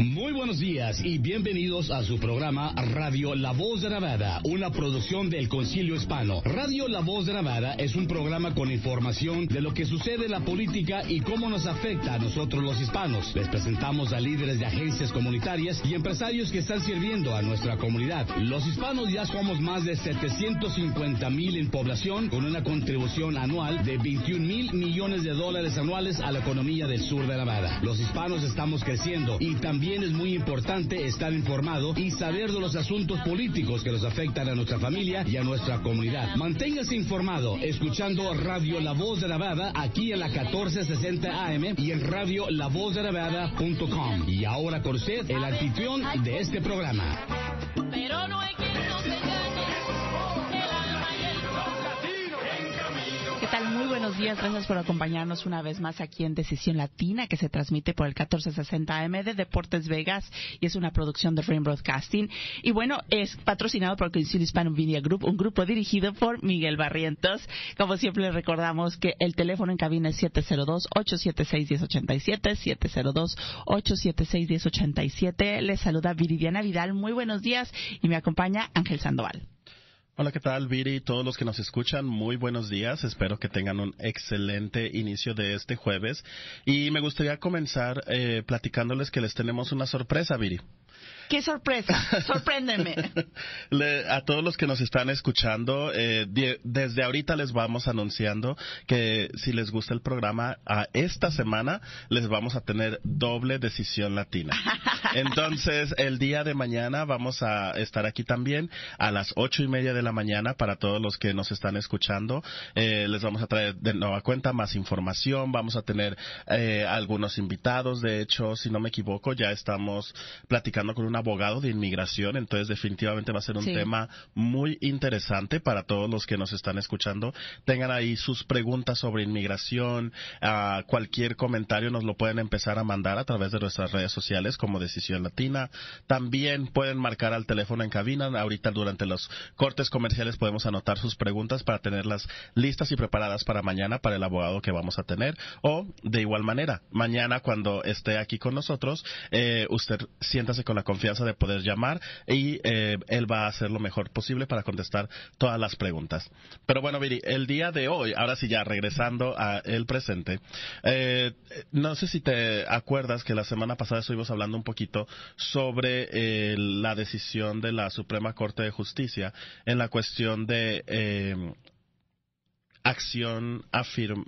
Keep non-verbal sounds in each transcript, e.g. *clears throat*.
Muy buenos días y bienvenidos a su programa Radio La Voz de Nevada, una producción del Concilio Hispano. Radio La Voz de Nevada es un programa con información de lo que sucede en la política y cómo nos afecta a nosotros los hispanos. Les presentamos a líderes de agencias comunitarias y empresarios que están sirviendo a nuestra comunidad. Los hispanos ya somos más de 750 mil en población con una contribución anual de 21 mil millones de dólares anuales a la economía del sur de Nevada. Los hispanos estamos creciendo y también es muy importante estar informado y saber de los asuntos políticos que nos afectan a nuestra familia y a nuestra comunidad. Manténgase informado escuchando Radio La Voz de Nevada aquí en la 1460 AM y en radio lavozdelavada.com. Y ahora con usted el anfitrión de este programa. Pero no hay que Muy buenos días, gracias por acompañarnos una vez más aquí en Decisión Latina, que se transmite por el 1460 AM de Deportes Vegas y es una producción de Frame Broadcasting. Y bueno, es patrocinado por Concilio Hispano Media Group, un grupo dirigido por Miguel Barrientos. Como siempre les recordamos que el teléfono en cabina es 702-876-1087, 702-876-1087. Les saluda Viridiana Vidal, muy buenos días y me acompaña Ángel Sandoval. Hola, ¿qué tal, Viri? y Todos los que nos escuchan, muy buenos días. Espero que tengan un excelente inicio de este jueves. Y me gustaría comenzar eh, platicándoles que les tenemos una sorpresa, Viri. ¡Qué sorpresa! ¡Sorpréndeme! *laughs* a todos los que nos están escuchando, eh, desde ahorita les vamos anunciando que si les gusta el programa, a esta semana les vamos a tener doble decisión latina. *laughs* Entonces, el día de mañana vamos a estar aquí también a las ocho y media de la mañana para todos los que nos están escuchando. Eh, les vamos a traer de nueva cuenta más información. Vamos a tener eh, algunos invitados. De hecho, si no me equivoco, ya estamos platicando con una abogado de inmigración, entonces definitivamente va a ser un tema muy interesante para todos los que nos están escuchando. Tengan ahí sus preguntas sobre inmigración, uh, cualquier comentario nos lo pueden empezar a mandar a través de nuestras redes sociales como Decisión Latina. También pueden marcar al teléfono en cabina. Ahorita durante los cortes comerciales podemos anotar sus preguntas para tenerlas listas y preparadas para mañana para el abogado que vamos a tener. O de igual manera, mañana cuando esté aquí con nosotros, eh, usted siéntase con la confianza de poder llamar y eh, él va a hacer lo mejor posible para contestar todas las preguntas. Pero bueno, Viri, el día de hoy, ahora sí ya regresando a el presente, eh, no sé si te acuerdas que la semana pasada estuvimos hablando un poquito sobre eh, la decisión de la Suprema Corte de Justicia en la cuestión de acción afirm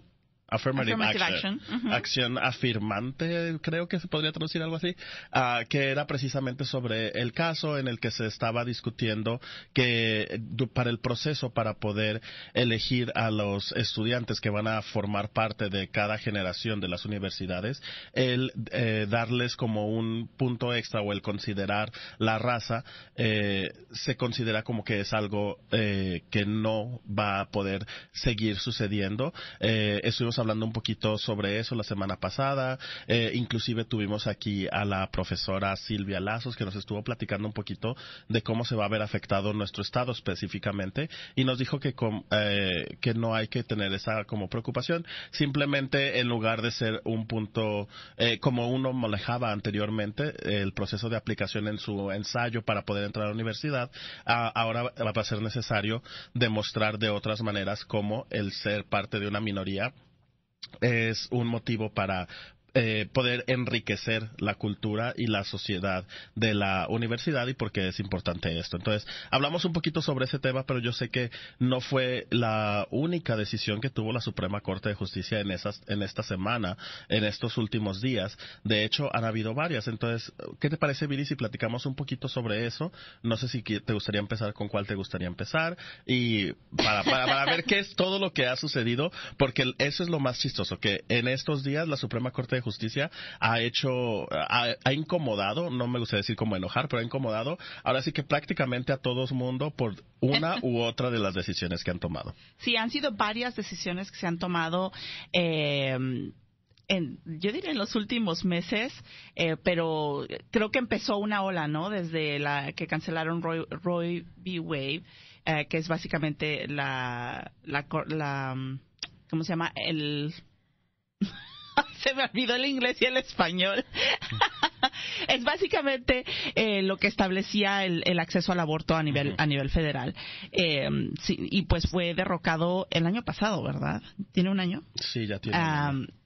affirmative, action, acción afirmante, creo que se podría traducir algo así, uh, que era precisamente sobre el caso en el que se estaba discutiendo que para el proceso para poder elegir a los estudiantes que van a formar parte de cada generación de las universidades, el eh, darles como un punto extra o el considerar la raza eh, se considera como que es algo eh, que no va a poder seguir sucediendo. Eh, estuvimos hablando un poquito sobre eso la semana pasada. Eh, inclusive tuvimos aquí a la profesora Silvia Lazos que nos estuvo platicando un poquito de cómo se va a ver afectado nuestro estado específicamente y nos dijo que, eh, que no hay que tener esa como preocupación. Simplemente en lugar de ser un punto eh, como uno manejaba anteriormente el proceso de aplicación en su ensayo para poder entrar a la universidad, ahora va a ser necesario demostrar de otras maneras cómo el ser parte de una minoría es un motivo para eh, poder enriquecer la cultura y la sociedad de la universidad y por qué es importante esto. Entonces, hablamos un poquito sobre ese tema, pero yo sé que no fue la única decisión que tuvo la Suprema Corte de Justicia en, esas, en esta semana, en estos últimos días. De hecho, han habido varias. Entonces, ¿qué te parece, Viri, si platicamos un poquito sobre eso? No sé si te gustaría empezar con cuál te gustaría empezar y para, para, para ver qué es todo lo que ha sucedido, porque eso es lo más chistoso, que en estos días la Suprema Corte de Justicia ha hecho, ha, incomodado, no me gusta decir como enojar, pero ha incomodado, ahora sí que prácticamente a todo el mundo por una *laughs* u otra de las decisiones que han tomado. Sí, han sido varias decisiones que se han tomado. Eh, en, yo diría en los últimos meses, eh, pero creo que empezó una ola, ¿no? Desde la que cancelaron Roy, Roy v. Wade, eh, que es básicamente la, la, la, ¿cómo se llama? El *laughs* *laughs* se me olvidó el inglés y el español. *laughs* es básicamente eh, lo que establecía el, acceso al aborto a nivel a nivel federal. Eh, y pues fue derrocado el año pasado, ¿verdad? ¿Tiene un año? Sí, ya tiene.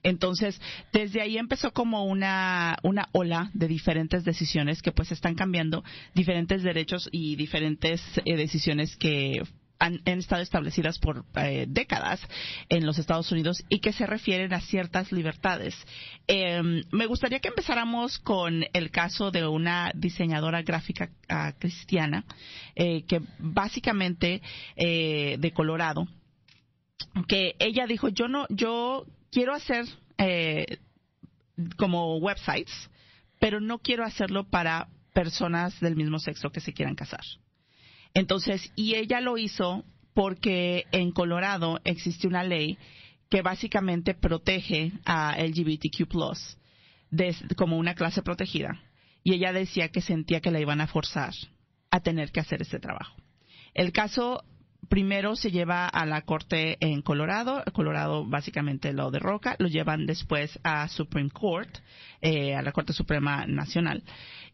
entonces, desde ahí empezó como una, una ola de diferentes decisiones que pues están cambiando diferentes derechos y diferentes eh, decisiones que han, estado establecidas por eh, décadas en los Estados Unidos y que se refieren a ciertas libertades. Em, me gustaría que empezáramos con el caso de una diseñadora gráfica ah, cristiana eh, que básicamente eh, de Colorado que ella dijo yo no yo quiero hacer como websites pero no quiero hacerlo para personas del mismo sexo que se quieran casar. Entonces, y ella lo hizo porque en Colorado existe una ley que básicamente protege a LGBTQ como una clase protegida. Y ella decía que sentía que la iban a forzar a tener que hacer ese trabajo. El caso primero se lleva a la corte en Colorado, Colorado básicamente lo derroca, lo llevan después a Supreme Court, eh, a la Corte Suprema Nacional.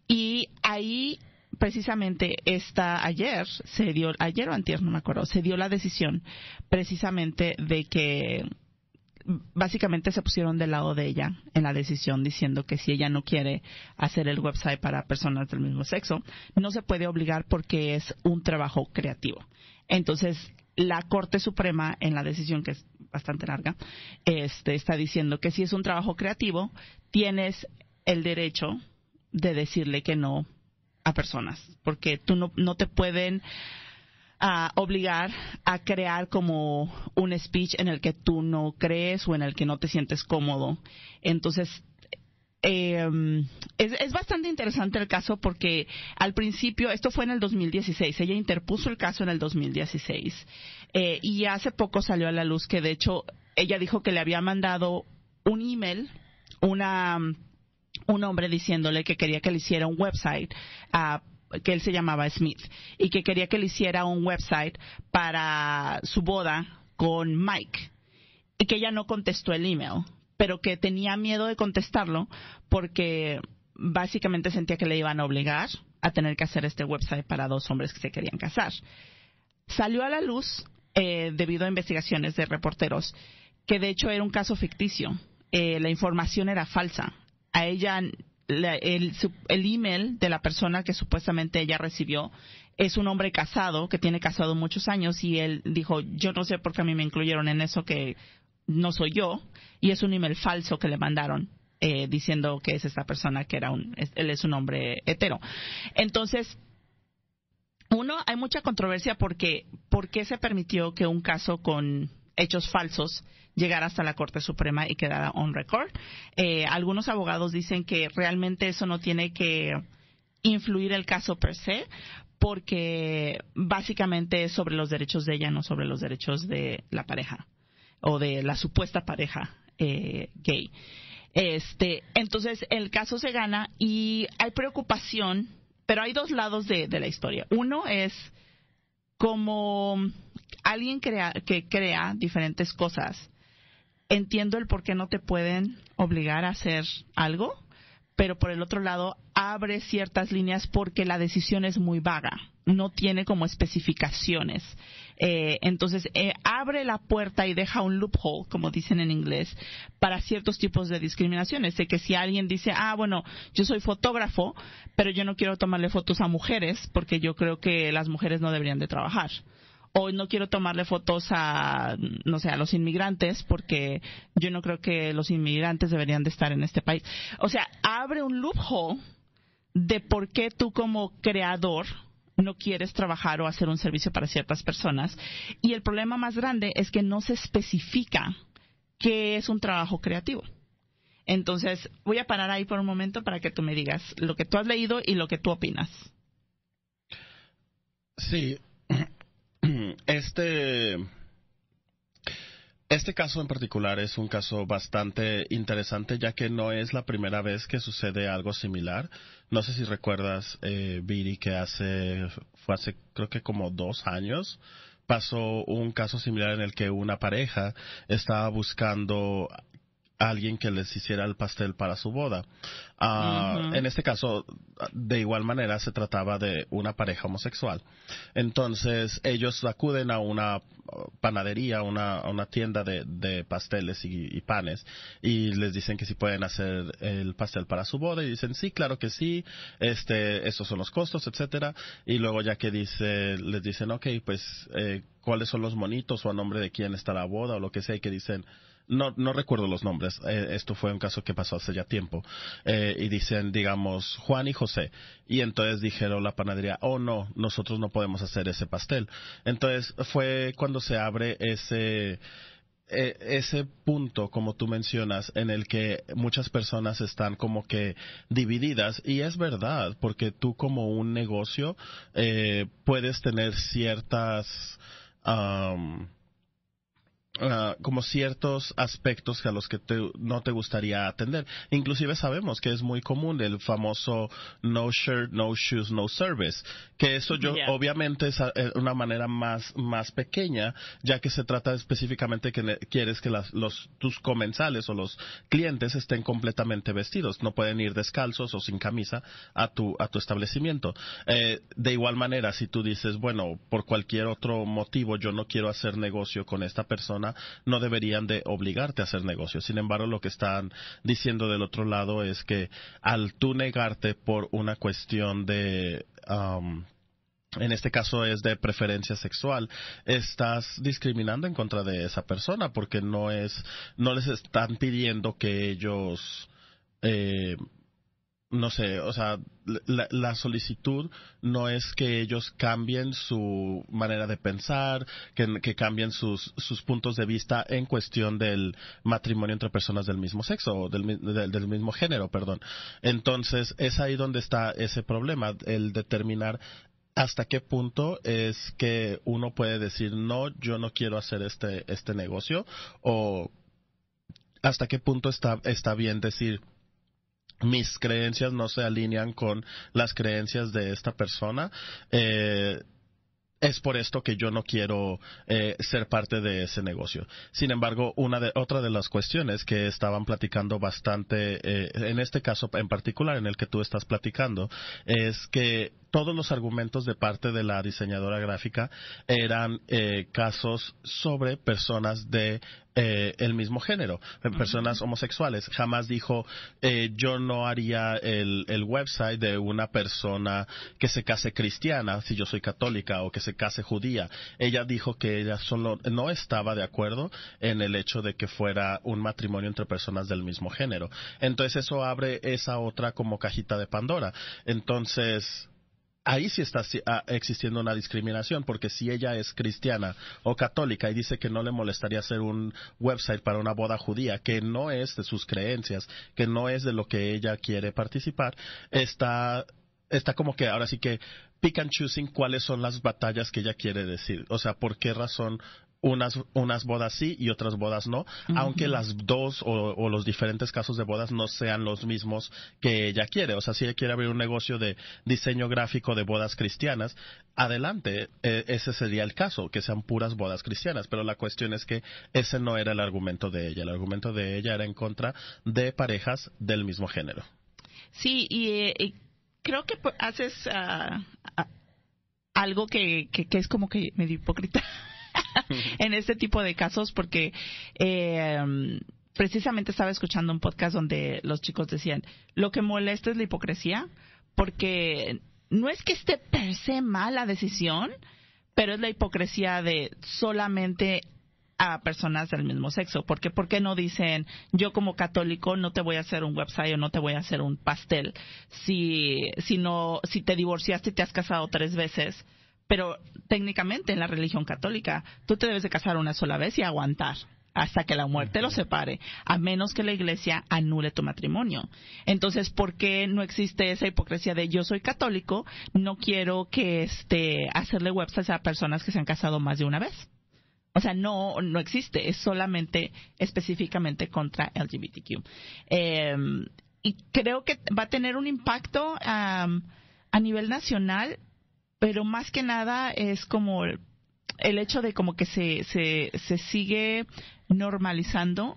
Y ahí precisamente esta ayer se dio ayer o antier no me acuerdo se dio la decisión precisamente de que básicamente se pusieron del lado de ella en la decisión diciendo que si ella no quiere hacer el website para personas del mismo sexo no se puede obligar porque es un trabajo creativo. Entonces la Corte Suprema en la decisión que es bastante larga este está diciendo que si es un trabajo creativo tienes el derecho de decirle que no a personas, porque tú no, no te pueden ah, obligar a crear como un speech en el que tú no crees o en el que no te sientes cómodo. Entonces, em, es, es, bastante interesante el caso porque al principio, esto fue en el 2016, ella interpuso el caso en el 2016 eh, y hace poco salió a la luz que de hecho ella dijo que le había mandado un email, una un hombre diciéndole que quería que le hiciera un website uh, que él se llamaba Smith y que quería que le hiciera un website para su boda con Mike y que ella no contestó el email pero que tenía miedo de contestarlo porque básicamente sentía que le iban a obligar a tener que hacer este website para dos hombres que se querían casar. Salió a la luz, eh, debido a investigaciones de reporteros, que de hecho era un caso ficticio. Eh, la información era falsa a ella el, email de la persona que supuestamente ella recibió es un hombre casado que tiene casado muchos años y él dijo yo no sé por qué a mí me incluyeron en eso que no soy yo y es un email falso que le mandaron eh, diciendo que es esta persona que era un él es un hombre hetero. Entonces uno hay mucha controversia porque por qué se permitió que un caso con hechos falsos llegar hasta la Corte Suprema y quedara on record. Eh, algunos abogados dicen que realmente eso no tiene que influir el caso per se, porque básicamente es sobre los derechos de ella, no sobre los derechos de la pareja o de la supuesta pareja eh, gay. Este, entonces el caso se gana y hay preocupación, pero hay dos lados de, de la historia. Uno es como alguien crea, que crea diferentes cosas entiendo el por qué no te pueden obligar a hacer algo, pero por el otro lado abre ciertas líneas porque la decisión es muy vaga, no tiene como especificaciones. Eh, entonces eh, abre la puerta y deja un loophole, como dicen en inglés, para ciertos tipos de discriminaciones. De que si alguien dice, ah, bueno, yo soy fotógrafo, pero yo no quiero tomarle fotos a mujeres porque yo creo que las mujeres no deberían de trabajar o no quiero tomarle fotos a, no sé, a los inmigrantes porque yo no creo que los inmigrantes deberían de estar en este país. O sea, abre un loophole de por qué tú como creador no quieres trabajar o hacer un servicio para ciertas personas. Y el problema más grande es que no se especifica qué es un trabajo creativo. Entonces, voy a parar ahí por un momento para que tú me digas lo que tú has leído y lo que tú opinas. Sí, *clears throat* Este, este caso en particular es un caso bastante interesante ya que no es la primera vez que sucede algo similar. No sé si recuerdas, eh, Viri, que hace, fue hace creo que como dos años pasó un caso similar en el que una pareja estaba buscando alguien que les hiciera el pastel para su boda. Ah, en este caso, de igual manera, se trataba de una pareja homosexual. Entonces, ellos acuden a una panadería, una, una tienda de, pasteles y, panes, y les dicen que si pueden hacer el pastel para su boda, y dicen, sí, claro que sí, este, estos son los costos, etcétera, y luego ya que dice, les dicen, ok, pues, eh, cuáles son los monitos o a nombre de quién está la boda o lo que sea, y que dicen, no, no recuerdo los nombres, eh, esto fue un caso que pasó hace ya tiempo, eh, y dicen, digamos, Juan y José, y entonces dijeron la panadería, oh no, nosotros no podemos hacer ese pastel. Entonces fue cuando se abre ese, e, ese punto, como tú mencionas, en el que muchas personas están como que divididas, y es verdad, porque tú como un negocio eh, puedes tener ciertas... Ah, como ciertos aspectos a los que no te gustaría atender. Inclusive sabemos que es muy común el famoso no shirt, no shoes, no service, que eso yo obviamente es eh, una manera más más pequeña, ya que se trata específicamente que quieres que los tus comensales o los clientes estén completamente vestidos, no pueden ir descalzos o sin camisa a tu a tu establecimiento. Eh, de igual manera, si tú dices, bueno, por cualquier otro motivo yo no quiero hacer negocio con esta persona no deberían de obligarte a hacer negocios. Sin embargo, lo que están diciendo del otro lado es que al tú negarte por una cuestión de um, en este caso es de preferencia sexual, estás discriminando en contra de esa persona porque no es, no les están pidiendo que ellos eh, no sé, o sea, la, solicitud no es que ellos cambien su manera de pensar, que, cambien sus, sus, puntos de vista en cuestión del matrimonio entre personas del mismo sexo o del, del, mismo género, perdón. Entonces, es ahí donde está ese problema, el determinar hasta qué punto es que uno puede decir, no, yo no quiero hacer este, este negocio, o hasta qué punto está, está bien decir, mis creencias no se alinean con las creencias de esta persona. Eh, es por esto que yo no quiero eh, ser parte de ese negocio. Sin embargo, una de, otra de las cuestiones que estaban platicando bastante, eh, en este caso en particular en el que tú estás platicando, es que todos los argumentos de parte de la diseñadora gráfica eran eh, casos sobre personas de eh, el mismo género, personas homosexuales. Jamás dijo eh, yo no haría el, el, website de una persona que se case cristiana si yo soy católica o que se case judía. Ella dijo que ella solo no estaba de acuerdo en el hecho de que fuera un matrimonio entre personas del mismo género. Entonces eso abre esa otra como cajita de Pandora. Entonces ahí sí está ah, existiendo una discriminación, porque si ella es cristiana o católica y dice que no le molestaría hacer un website para una boda judía, que no es de sus creencias, que no es de lo que ella quiere participar, está, está como que ahora sí que pick and choosing cuáles son las batallas que ella quiere decir. O sea, por qué razón unas, unas bodas sí y otras bodas no, aunque las dos o, los diferentes casos de bodas no sean los mismos que ella quiere. O sea, si ella quiere abrir un negocio de diseño gráfico de bodas cristianas, adelante, e, ese sería el caso, que sean puras bodas cristianas. Pero la cuestión es que ese no era el argumento de ella. El argumento de ella era en contra de parejas del mismo género. Sí, y, eh, creo que haces ah, ah, algo que, que es como que medio hipócrita. *laughs* en este tipo de casos porque eh, precisamente estaba escuchando un podcast donde los chicos decían, lo que molesta es la hipocresía porque no es que esté per se mal la decisión, pero es la hipocresía de solamente a personas del mismo sexo. Porque ¿por qué no dicen yo como católico no te voy a hacer un website o no te voy a hacer un pastel si si no si te divorciaste y te has casado tres veces? Pero técnicamente en la religión católica tú te debes de casar una sola vez y aguantar hasta que la muerte lo separe, a menos que la iglesia anule tu matrimonio. Entonces, ¿por qué no existe esa hipocresía de yo soy católico, no quiero que este hacerle websites a personas que se han casado más de una vez? O sea, no, no existe, es solamente específicamente contra LGBTQ. Em, y creo que va a tener un impacto a nivel nacional pero más que nada es como el hecho de como que se, se, se sigue normalizando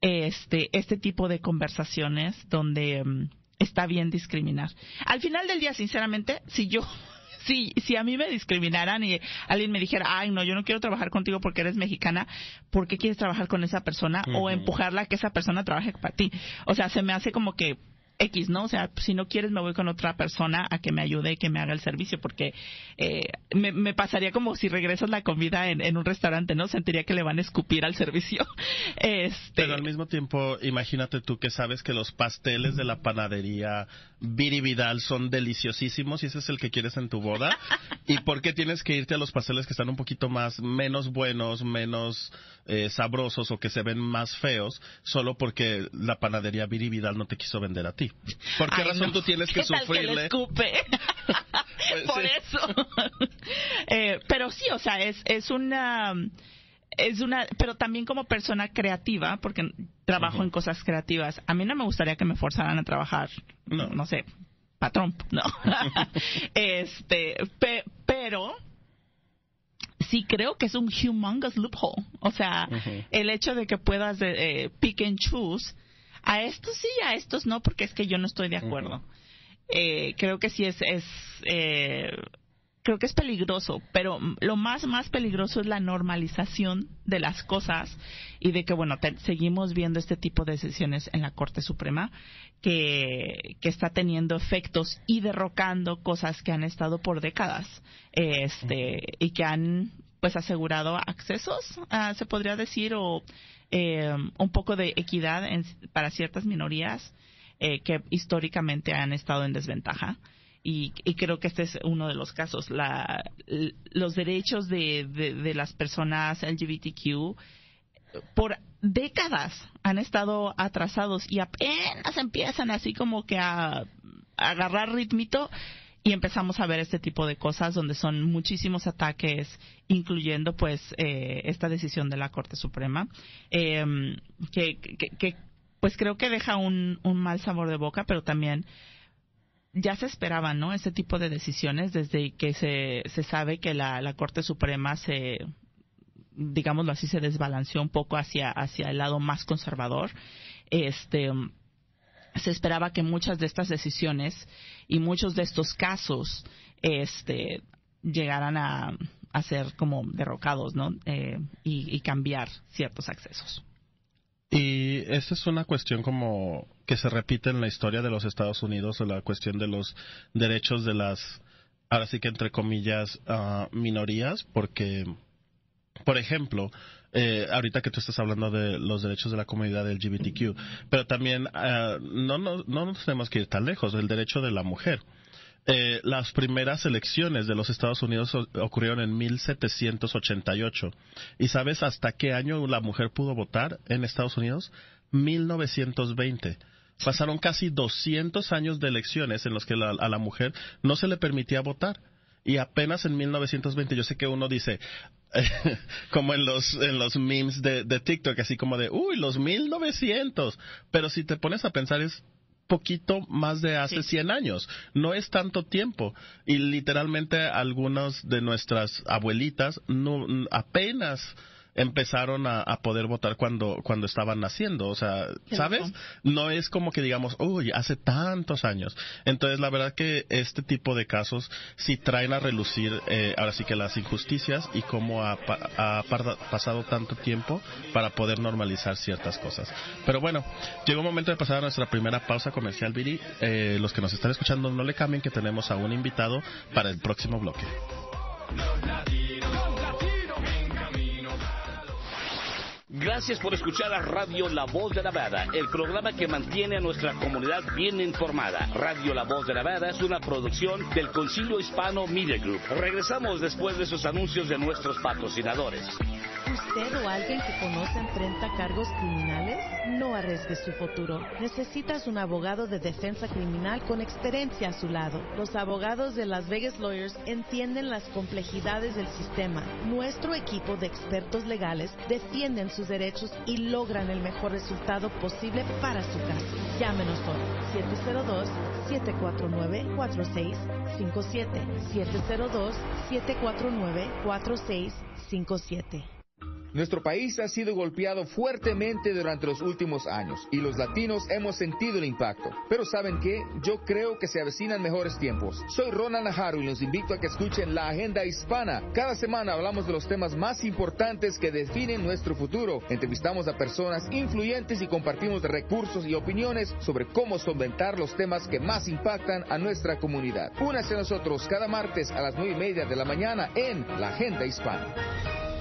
este, este tipo de conversaciones donde mm, está bien discriminar. Al final del día, sinceramente, si yo *laughs* si, si a mí me discriminaran y alguien me dijera, ay, no, yo no quiero trabajar contigo porque eres mexicana, ¿por qué quieres trabajar con esa persona? O empujarla a que esa persona trabaje para ti. O sea, se me hace como que X, ¿no? O sea, si no quieres me voy con otra persona a que me ayude, que me haga el servicio, porque eh, me, pasaría como si regresas la comida en, un restaurante, ¿no? Sentiría que le van a escupir al servicio. *laughs* Este... Pero al mismo tiempo, imagínate tú que sabes que los pasteles de la panadería Viri Vidal son deliciosísimos y ese es el que quieres en tu boda. *laughs* ¿Y por qué tienes que irte a los pasteles que están un poquito más, menos buenos, menos eh, sabrosos o que se ven más feos, solo porque la panadería Viri Vidal no te quiso vender a ti? ¿Por qué razón tú tienes que sufrirle? Pues *laughs* por eso. *laughs* Eh, pero sí, o sea, es, es una es una, pero también como persona creativa, porque trabajo en cosas creativas, a mí no me gustaría que me forzaran a trabajar, no, no sé, patrón, no. *laughs* este, pero sí creo que es un humongous loophole. O sea, el hecho de que puedas eh, pick and choose, a estos sí, a estos no, porque es que yo no estoy de acuerdo. eh, creo que sí es, es eh, creo que es peligroso, pero lo más, más peligroso es la normalización de las cosas y de que, bueno, seguimos viendo este tipo de decisiones en la Corte Suprema que, que está teniendo efectos y derrocando cosas que han estado por décadas este, y que han, pues, asegurado accesos, ah, se podría decir, o eh, un poco de equidad para ciertas minorías eh, que históricamente han estado en desventaja y, creo que este es uno de los casos. La, los derechos de, de, las personas LGBTQ por décadas han estado atrasados y apenas empiezan así como que a, agarrar ritmito y empezamos a ver este tipo de cosas donde son muchísimos ataques, incluyendo pues eh, esta decisión de la Corte Suprema, em, que, que, pues creo que deja un mal sabor de boca, pero también ya se esperaban, ¿no? Ese tipo de decisiones desde que se, se sabe que la, la Corte Suprema se, digámoslo así, se desbalanceó un poco hacia, hacia el lado más conservador. Este, se esperaba que muchas de estas decisiones y muchos de estos casos, este, llegaran a, a ser como derrocados, ¿no? Eh, y, y cambiar ciertos accesos. Y esa es una cuestión como que se repite en la historia de los Estados Unidos, la cuestión de los derechos de las, ahora sí que entre comillas, uh, minorías, porque, por ejemplo, eh, ahorita que tú estás hablando de los derechos de la comunidad LGBTQ, pero también uh, no, no, no nos tenemos que ir tan lejos, el derecho de la mujer. Eh, las primeras elecciones de los Estados Unidos ocurrieron en 1788. ¿Y sabes hasta qué año la mujer pudo votar en Estados Unidos? 1920. Pasaron casi 200 años de elecciones en los que a la mujer no se le permitía votar. Y apenas en 1920, yo sé que uno dice, *laughs* como en los, en los memes de, de TikTok, así como de, uy, los 1900. Pero si te pones a pensar, es poquito más de hace 100 años. No es tanto tiempo. Y literalmente algunas de nuestras abuelitas no, apenas empezaron a, poder votar cuando, cuando estaban naciendo. O sea, ¿sabes? No es como que digamos, uy, hace tantos años. Entonces, la verdad que este tipo de casos sí traen a relucir, eh, ahora sí que las injusticias y cómo ha, pasado tanto tiempo para poder normalizar ciertas cosas. Pero bueno, llegó un momento de pasar a nuestra primera pausa comercial, Viri. Eh, los que nos están escuchando, no le cambien que tenemos a un invitado para el próximo bloque. Gracias por escuchar a Radio La Voz de Nevada, el programa que mantiene a nuestra comunidad bien informada. Radio La Voz de Nevada es una producción del Concilio Hispano Media Group. Regresamos después de esos anuncios de nuestros patrocinadores. ¿Usted o alguien que conoce enfrenta cargos criminales? No arriesgue su futuro. Necesitas un abogado de defensa criminal con experiencia a su lado. Los abogados de Las Vegas Lawyers entienden las complejidades del sistema. Nuestro equipo de expertos legales defienden sus derechos y logran el mejor resultado posible para su caso. Llámenos hoy 702-749-4657. 702-749-4657. Nuestro país ha sido golpeado fuertemente durante los últimos años y los latinos hemos sentido el impacto. Pero ¿saben qué? Yo creo que se avecinan mejores tiempos. Soy Ronald Najaru y los invito a que escuchen la Agenda Hispana. Cada semana hablamos de los temas más importantes que definen nuestro futuro. Entrevistamos a personas influyentes y compartimos recursos y opiniones sobre cómo solventar los temas que más impactan a nuestra comunidad. Únase a nosotros cada martes a las nueve y media de la mañana en la Agenda Hispana.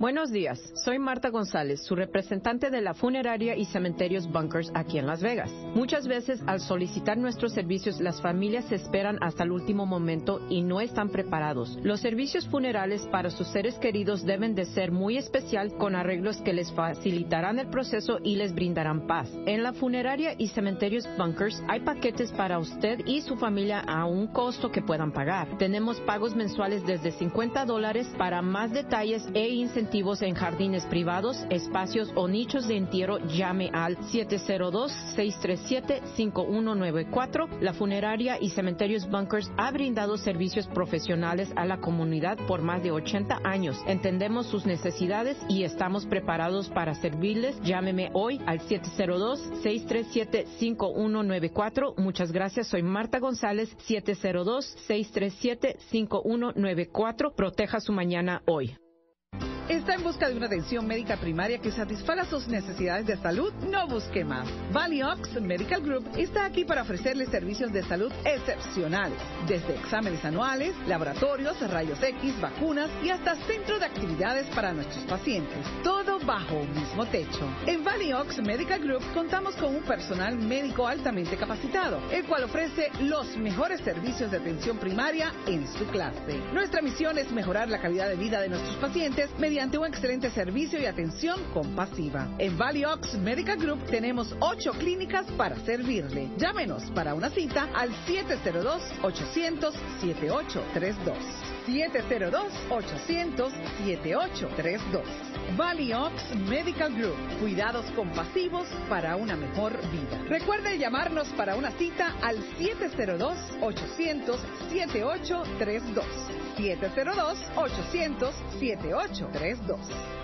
Buenos días, soy Marta González, su representante de la funeraria y cementerios Bunkers aquí en Las Vegas. Muchas veces al solicitar nuestros servicios las familias se esperan hasta el último momento y no están preparados. Los servicios funerales para sus seres queridos deben de ser muy especial con arreglos que les facilitarán el proceso y les brindarán paz. En la funeraria y cementerios Bunkers hay paquetes para usted y su familia a un costo que puedan pagar. Tenemos pagos mensuales desde 50 dólares para más detalles e incentivos en jardines privados, espacios o nichos de entierro, llame al 702-637-5194. La funeraria y cementerios Bunkers ha brindado servicios profesionales a la comunidad por más de 80 años. Entendemos sus necesidades y estamos preparados para servirles. Llámeme hoy al 702-637-5194. Muchas gracias. Soy Marta González, 702-637-5194. Proteja su mañana hoy. ¿Está en busca de una atención médica primaria que satisfaga sus necesidades de salud? No busque más. Valiox Medical Group está aquí para ofrecerle servicios de salud excepcionales, desde exámenes anuales, laboratorios, rayos X, vacunas y hasta centro de actividades para nuestros pacientes. Todo bajo un mismo techo. En Valiox Medical Group contamos con un personal médico altamente capacitado, el cual ofrece los mejores servicios de atención primaria en su clase. Nuestra misión es mejorar la calidad de vida de nuestros pacientes mediante ante un excelente servicio y atención compasiva. En Ox Medical Group tenemos ocho clínicas para servirle. Llámenos para una cita al 702-800-7832. 702-800-7832. Ox Medical Group. Cuidados compasivos para una mejor vida. Recuerde llamarnos para una cita al 702-800-7832. 702-800-7832.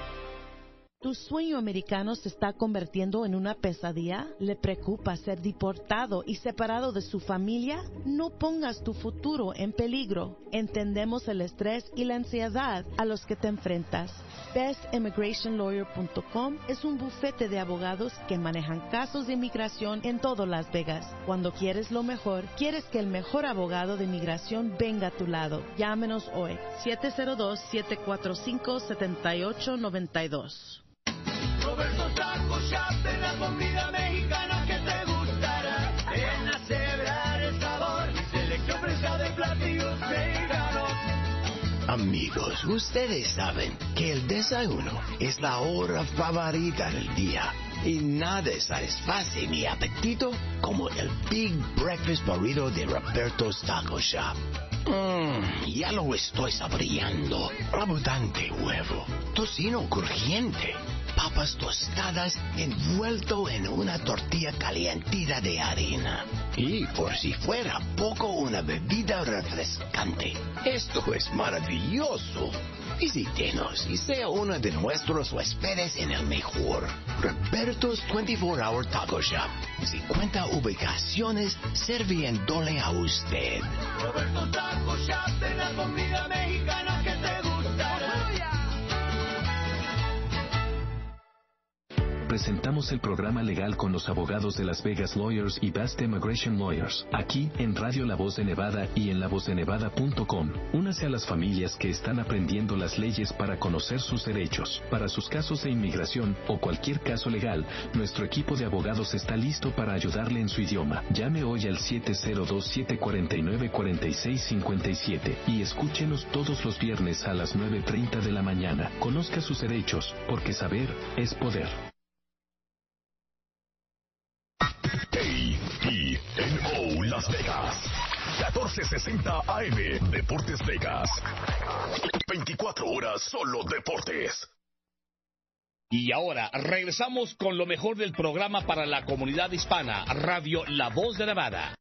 ¿Tu sueño americano se está convirtiendo en una pesadilla? ¿Le preocupa ser deportado y separado de su familia? No pongas tu futuro en peligro. Entendemos el estrés y la ansiedad a los que te enfrentas. BestImmigrationLawyer.com es un bufete de abogados que manejan casos de inmigración en todo Las Vegas. Cuando quieres lo mejor, quieres que el mejor abogado de inmigración venga a tu lado. Llámenos hoy 702-745-7892. Roberto la comida mexicana que te gustará. Ven a el sabor selección. Amigos, ustedes saben que el desayuno es la hora favorita del día. Y nada satisface mi apetito como el Big Breakfast Burrito de Roberto's Taco Shop. Mmm, ya lo estoy saboreando. Abundante huevo, tocino crujiente papas tostadas envuelto en una tortilla calientita de harina. Y por si fuera poco, una bebida refrescante. Esto es maravilloso. Visítenos y sea uno de nuestros huéspedes en el mejor Roberto's 24 Hour Taco Shop. 50 ubicaciones sirviéndole a usted. Roberto Taco Shop de la comida mexicana que te presentamos el programa legal con los abogados de Las Vegas Lawyers y Best Immigration Lawyers, aquí en Radio La Voz de Nevada y en lavozdenevada.com. Únase a las familias que están aprendiendo las leyes para conocer sus derechos. Para sus casos de inmigración o cualquier caso legal, nuestro equipo de abogados está listo para ayudarle en su idioma. Llame hoy al 702-749-4657 y escúchenos todos los viernes a las 9.30 de la mañana. Conozca sus derechos, porque saber es poder. Las Vegas. 1460 AM Deportes Vegas. 24 horas solo deportes. Y ahora regresamos con lo mejor del programa para la comunidad hispana, Radio La Voz de Nevada.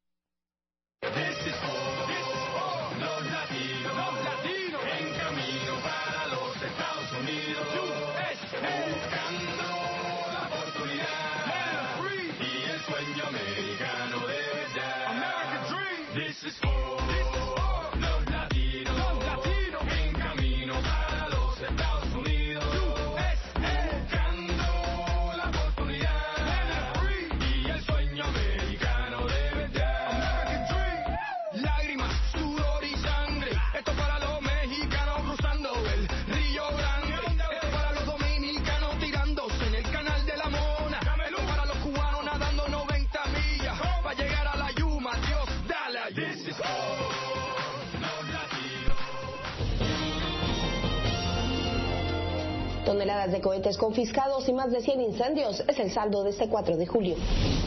Toneladas de cohetes confiscados y más de 100 incendios es el saldo de este 4 de julio.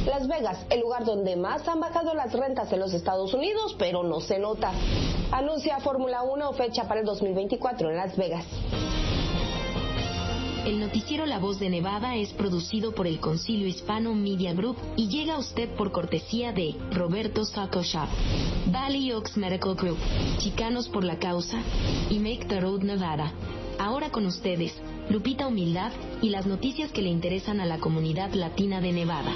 Las Vegas, el lugar donde más han bajado las rentas en los Estados Unidos, pero no se nota. Anuncia Fórmula 1 fecha para el 2024 en Las Vegas. El noticiero La Voz de Nevada es producido por el Concilio Hispano Media Group y llega a usted por cortesía de Roberto Taco Shop, Valley Oaks Medical Group, Chicanos por la Causa y Make the Road Nevada. Ahora con ustedes, Lupita Humildad y las noticias que le interesan a la comunidad latina de Nevada.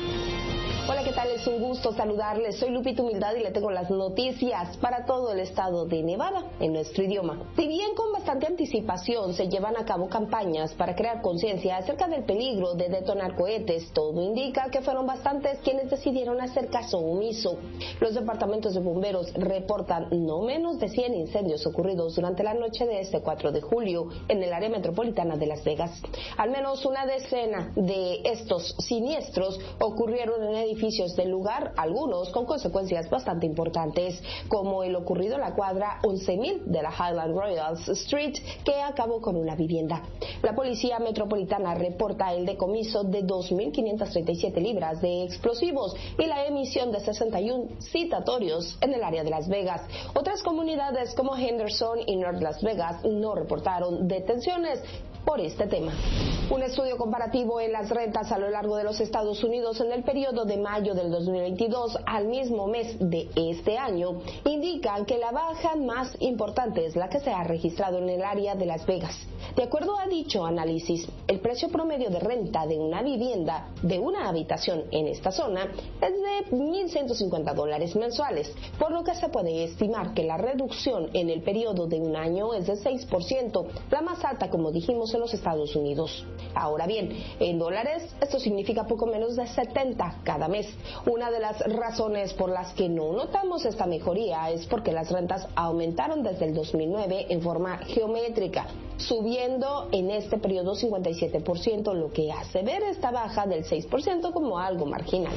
Hola, ¿qué tal? Es un gusto saludarles. Soy Lupita Humildad y le tengo las noticias para todo el estado de Nevada en nuestro idioma. Si bien con bastante anticipación se llevan a cabo campañas para crear conciencia acerca del peligro de detonar cohetes, todo indica que fueron bastantes quienes decidieron hacer caso omiso. Los departamentos de bomberos reportan no menos de 100 incendios ocurridos durante la noche de este 4 de julio en el área metropolitana de Las Vegas. Al menos una decena de estos siniestros ocurrieron en el edificios del lugar, algunos con consecuencias bastante importantes, como el ocurrido en la cuadra 11.000 de la Highland Royals Street, que acabó con una vivienda. La Policía Metropolitana reporta el decomiso de 2.537 libras de explosivos y la emisión de 61 citatorios en el área de Las Vegas. Otras comunidades como Henderson y North Las Vegas no reportaron detenciones, por este tema. Un estudio comparativo en las rentas a lo largo de los Estados Unidos en el periodo de mayo del 2022 al mismo mes de este año indica que la baja más importante es la que se ha registrado en el área de Las Vegas. De acuerdo a dicho análisis, el precio promedio de renta de una vivienda de una habitación en esta zona es de 1.150 dólares mensuales, por lo que se puede estimar que la reducción en el periodo de un año es de 6%, la más alta, como dijimos, en los Estados Unidos. Ahora bien, en dólares esto significa poco menos de 70 cada mes. Una de las razones por las que no notamos esta mejoría es porque las rentas aumentaron desde el 2009 en forma geométrica, subiendo en este periodo 57%, lo que hace ver esta baja del 6% como algo marginal.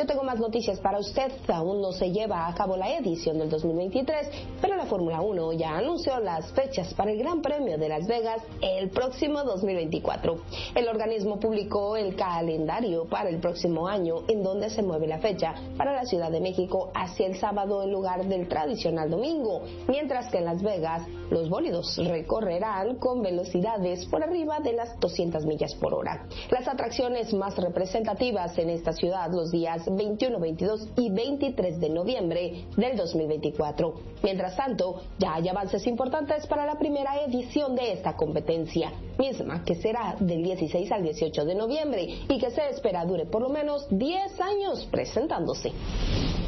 Yo tengo más noticias para usted. Aún no se lleva a cabo la edición del 2023, pero la Fórmula 1 ya anunció las fechas para el Gran Premio de Las Vegas el próximo 2024. El organismo publicó el calendario para el próximo año, en donde se mueve la fecha para la Ciudad de México hacia el sábado en lugar del tradicional domingo, mientras que en Las Vegas los bólidos recorrerán con velocidades por arriba de las 200 millas por hora. Las atracciones más representativas en esta ciudad los días 21, 22 y 23 de noviembre del 2024. Mientras tanto, ya hay avances importantes para la primera edición de esta competencia, misma que será del 16 al 18 de noviembre y que se espera dure por lo menos 10 años presentándose.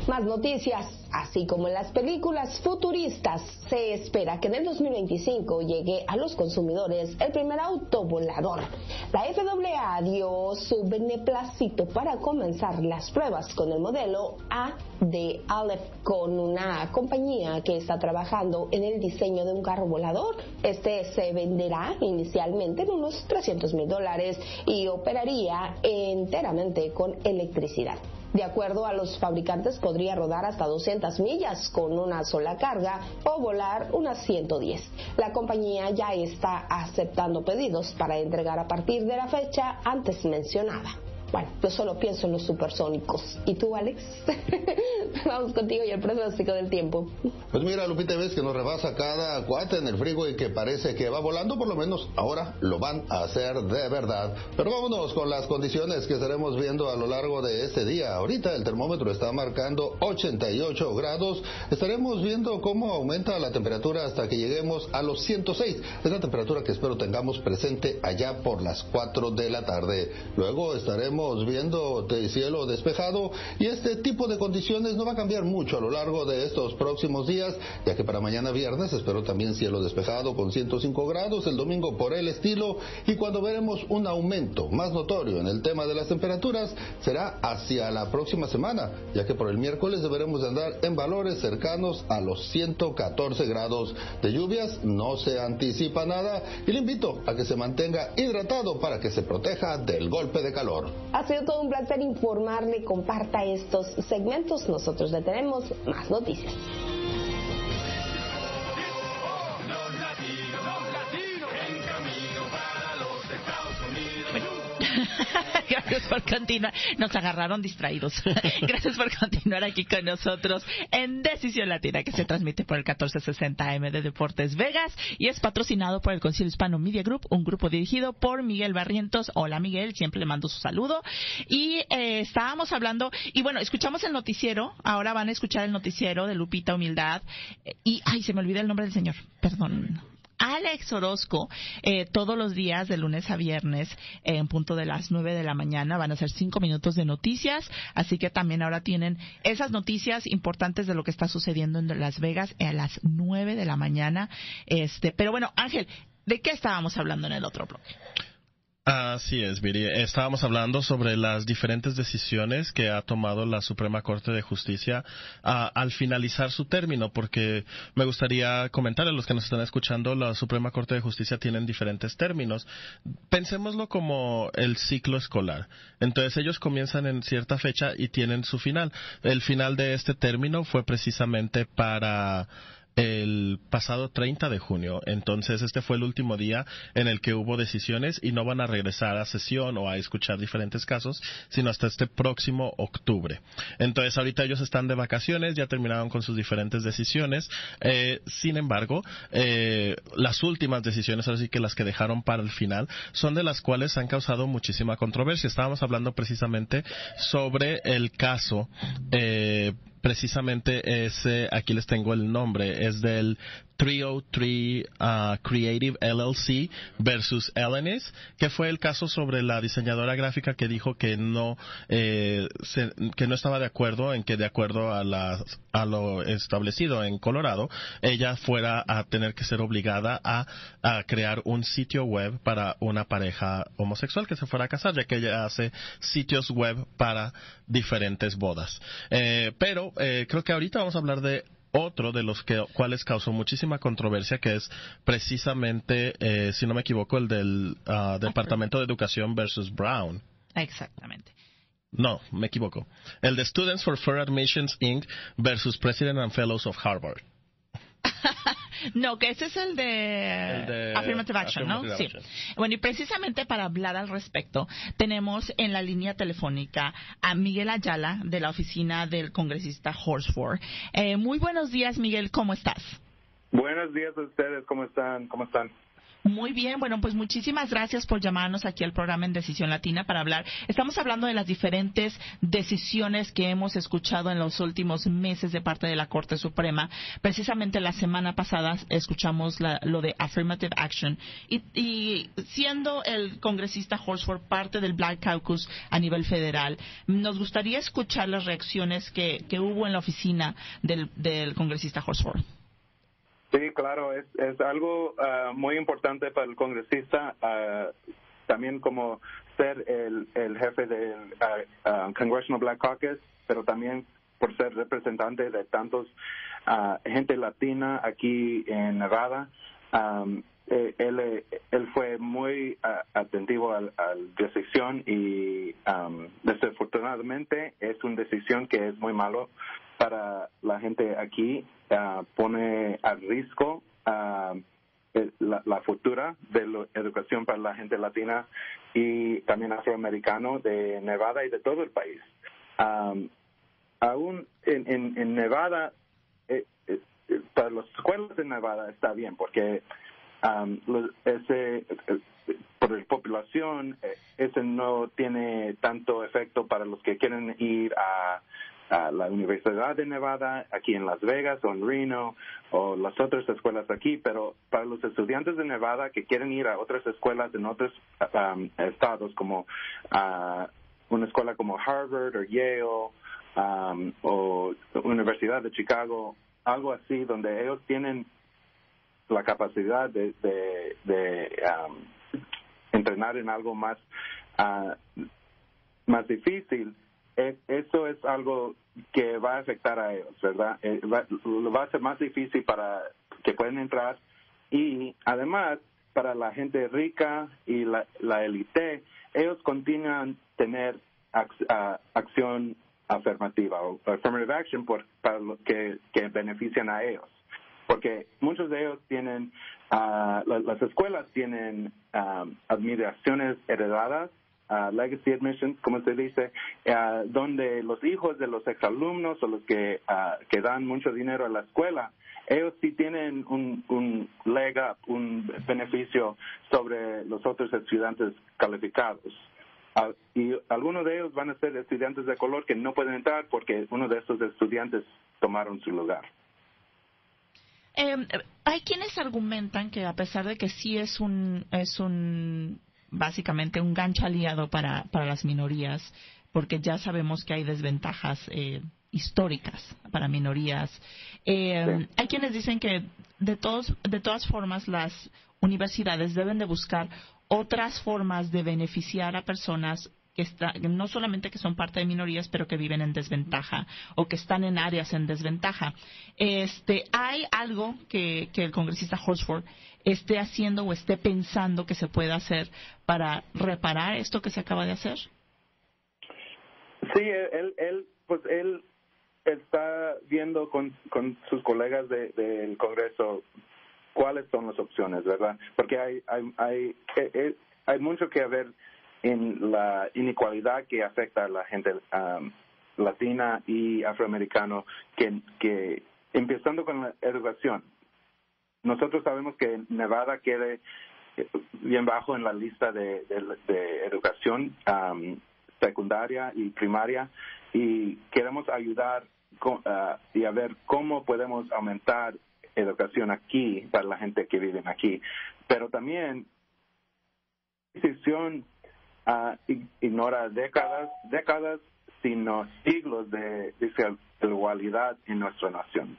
Más noticias, así como en las películas futuristas, se espera que en el 2025 llegue a los consumidores el primer auto volador. La FAA dio su beneplácito para comenzar las pruebas con el modelo A de Aleph con una compañía que está trabajando en el diseño de un carro volador. Este se venderá inicialmente en unos 300 mil dólares y operaría enteramente con electricidad. De acuerdo a los fabricantes, podría rodar hasta 200 millas con una sola carga o volar unas 110. La compañía ya está aceptando pedidos para entregar a partir de la fecha antes mencionada. Bueno, yo solo pienso en los supersónicos. ¿Y tú, Alex? *laughs* Vamos contigo y el pronóstico del tiempo. Pues mira, Lupita, ves que nos rebasa cada cuate en el frigo y que parece que va volando, por lo menos ahora lo van a hacer de verdad. Pero vámonos con las condiciones que estaremos viendo a lo largo de este día. Ahorita el termómetro está marcando 88 grados. Estaremos viendo cómo aumenta la temperatura hasta que lleguemos a los 106. Es la temperatura que espero tengamos presente allá por las 4 de la tarde. Luego estaremos estaremos viendo de cielo despejado y este tipo de condiciones no va a cambiar mucho a lo largo de estos próximos días, ya que para mañana viernes espero también cielo despejado con 105 grados, el domingo por el estilo y cuando veremos un aumento más notorio en el tema de las temperaturas será hacia la próxima semana, ya que por el miércoles deberemos de andar en valores cercanos a los 114 grados de lluvias, no se anticipa nada y le invito a que se mantenga hidratado para que se proteja del golpe de calor. Ha sido todo un placer informarle, comparta estos segmentos, nosotros le tenemos más noticias. *laughs* Gracias por continuar. Nos agarraron distraídos. *laughs* Gracias por continuar aquí con nosotros en Decisión Latina, que se transmite por el 1460M de Deportes Vegas y es patrocinado por el Concilio Hispano Media Group, un grupo dirigido por Miguel Barrientos. Hola Miguel, siempre le mando su saludo. Y eh, estábamos hablando, y bueno, escuchamos el noticiero, ahora van a escuchar el noticiero de Lupita Humildad. Y, ay, se me olvida el nombre del señor, perdón. Alex Orozco eh, todos los días de lunes a viernes en punto de las 9 de la mañana van a ser cinco minutos de noticias así que también ahora tienen esas noticias importantes de lo que está sucediendo en Las Vegas a las 9 de la mañana este pero bueno Ángel ¿de qué estábamos hablando en el otro bloque? Así es, Viri. Estábamos hablando sobre las diferentes decisiones que ha tomado la Suprema Corte de Justicia al finalizar su término, porque me gustaría comentar a los que nos están escuchando, la Suprema Corte de Justicia tiene diferentes términos. Pensémoslo como el ciclo escolar. Entonces ellos comienzan en cierta fecha y tienen su final. El final de este término fue precisamente para el pasado 30 de junio. Entonces, este fue el último día en el que hubo decisiones y no van a regresar a sesión o a escuchar diferentes casos, sino hasta este próximo octubre. Entonces, ahorita ellos están de vacaciones, ya terminaron con sus diferentes decisiones. Eh, sin embargo, eh, las últimas decisiones, así que las que dejaron para el final, son de las cuales han causado muchísima controversia. Estábamos hablando precisamente sobre el caso eh, precisamente ese, aquí les tengo el nombre, es del 303 uh, Creative LLC versus Elenis, que fue el caso sobre la diseñadora gráfica que dijo que no eh, que no estaba de acuerdo en que de acuerdo a, a lo establecido en Colorado ella fuera a tener que ser obligada a, a, crear un sitio web para una pareja homosexual que se fuera a casar ya que ella hace sitios web para diferentes bodas. Eh, pero eh, creo que ahorita vamos a hablar de otro de los que, cuales causó muchísima controversia, que es precisamente, eh, si no me equivoco, el del uh, Departamento de Educación versus Brown. Exactamente. No, me equivoco. El de Students for Fair Admissions Inc. versus President and Fellows of Harvard. *laughs* no, que ese es el de, Affirmative Action, ¿no? sí. Bueno, y precisamente para hablar al respecto, tenemos en la línea telefónica a Miguel Ayala de la oficina del congresista Horsford. Eh, muy buenos días, Miguel, ¿cómo estás? Buenos días a ustedes, ¿cómo están? ¿Cómo están? Muy bien, bueno, pues muchísimas gracias por llamarnos aquí al programa en Decisión Latina para hablar. Estamos hablando de las diferentes decisiones que hemos escuchado en los últimos meses de parte de la Corte Suprema. Precisamente la semana pasada escuchamos lo de Affirmative Action y, siendo el congresista Horsford parte del Black Caucus a nivel federal, nos gustaría escuchar las reacciones que, hubo en la oficina del, del congresista Horsford. Sí, claro, es, es algo ah, muy importante para el congresista, uh, también como ser el, el jefe del uh, Congressional Black Caucus, pero también por ser representante de tantos gente latina aquí en Nevada. Um, él, él fue muy atentivo a la decisión y um, desafortunadamente es una decisión que es muy malo para la gente aquí uh, pone a riesgo uh, la, futura de la educación para la gente latina y también afroamericano de Nevada y de todo el país. Um, aún en, en, Nevada, eh, eh, para las escuelas de Nevada está bien porque um, ese por la población ese no tiene tanto efecto para los que quieren ir a a la Universidad de Nevada aquí en Las Vegas o en Reno o las otras escuelas aquí, pero para los estudiantes de Nevada que quieren ir a otras escuelas en otros um, estados como uh, una escuela como Harvard o Yale um, o Universidad de Chicago, algo así, donde ellos tienen la capacidad de, um, entrenar en algo más, uh, más difícil, eso es algo que va a afectar a ellos, ¿verdad? Eh, va, va, a ser más difícil para que puedan entrar y además para la gente rica y la, la élite, ellos continúan tener acción afirmativa o affirmative action por, para que, que benefician a ellos. Porque muchos de ellos tienen, uh, las escuelas tienen um, admiraciones heredadas Uh, legacy admissions, como se dice, uh, donde los hijos de los exalumnos o los que, uh, que dan mucho dinero a la escuela ellos sí tienen un, un leg up, un beneficio sobre los otros estudiantes calificados. Ah, y algunos de ellos van a ser estudiantes de color que no pueden entrar porque uno de estos estudiantes tomaron su lugar. Em, hay quienes argumentan que a pesar de que sí es un es un básicamente un gancho aliado para, para las minorías, porque ya sabemos que hay desventajas eh, históricas para minorías. Eh, hay quienes dicen que de, todos, de todas formas las universidades deben de buscar otras formas de beneficiar a personas que no solamente que son parte de minorías, pero que viven en desventaja o que están en áreas en desventaja. Este, ¿Hay algo que, que el congresista Horsford esté haciendo o esté pensando que se pueda hacer para reparar esto que se acaba de hacer? Sí, él, él pues él está viendo con, con sus colegas del Congreso cuáles son las opciones, ¿verdad? Porque hay, hay, hay, eh, eh, hay mucho que ver en la inequalidad que afecta a la gente um, latina y afroamericano, que, que empezando con la educación. Nosotros sabemos que Nevada quede bien bajo en la lista de, de, educación um, secundaria y primaria y queremos ayudar uh, y a ver cómo podemos aumentar educación aquí para la gente que vive aquí. Pero también decisión uh, ignora décadas, décadas, sino siglos de desigualdad en nuestra nación.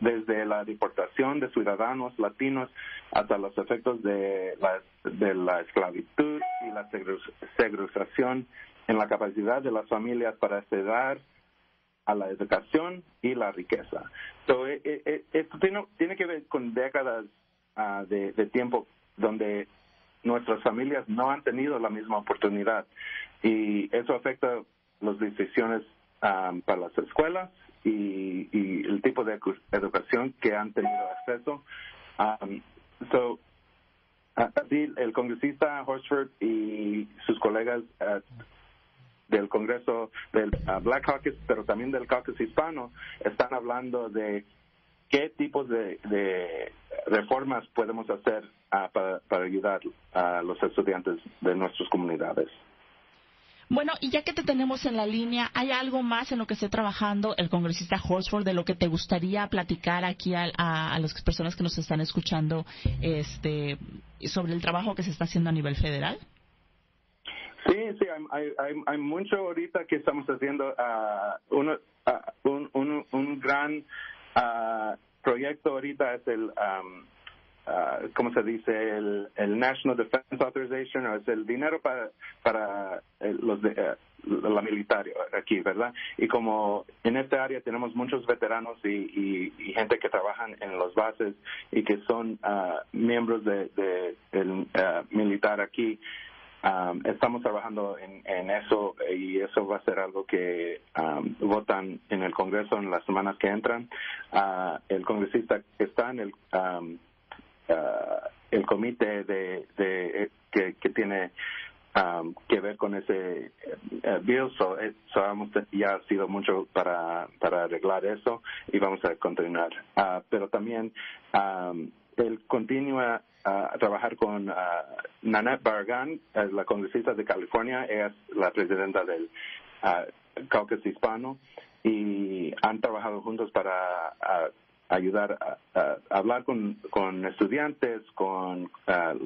Desde la deportación de ciudadanos latinos hasta los efectos de la, de la esclavitud y la segregación en la capacidad de las familias para acceder a la educación y la riqueza. So, eh, eh, eh, esto tiene, tiene, que ver con décadas de, de, tiempo donde nuestras familias no han tenido la misma oportunidad y eso afecta las decisiones um, para las escuelas y, y, el tipo de educación que han tenido acceso. Um, so, así el congresista Horsford y sus colegas uh, del Congreso del uh, Black Caucus, pero también del Caucus hispano, están hablando de qué tipos de, reformas podemos hacer uh, para, ayudar a los estudiantes de nuestras comunidades. Bueno, y ya que te tenemos en la línea, ¿hay algo más en lo que esté trabajando el congresista Horsford de lo que te gustaría platicar aquí a, a, las personas que nos están escuchando este, sobre el trabajo que se está haciendo a nivel federal? Sí, sí, hay, hay, hay mucho ahorita que estamos haciendo. Uh, uno, uh, un, un, un, gran uh, proyecto ahorita es el, um, uh, ¿cómo se dice? El, el, National Defense Authorization, o es el dinero para, para eh, los de, uh, la militar aquí, ¿verdad? Y como en esta área tenemos muchos veteranos y, y, gente que trabajan en los bases y que son uh, miembros de, de, del militar aquí, Um, estamos trabajando en, eso y eso va a ser algo que um, votan en el Congreso en las semanas que entran. Uh, el congresista está en el um, uh, el comité de, de que, que, tiene que ver con ese uh, bill, so, eh, ya ha sido mucho para, para arreglar eso y vamos a continuar. pero también él continúa a trabajar con Nanette Bargan, la congresista de California, ella es la presidenta del Caucus Hispano y han trabajado juntos para ayudar a, hablar con, con, estudiantes, con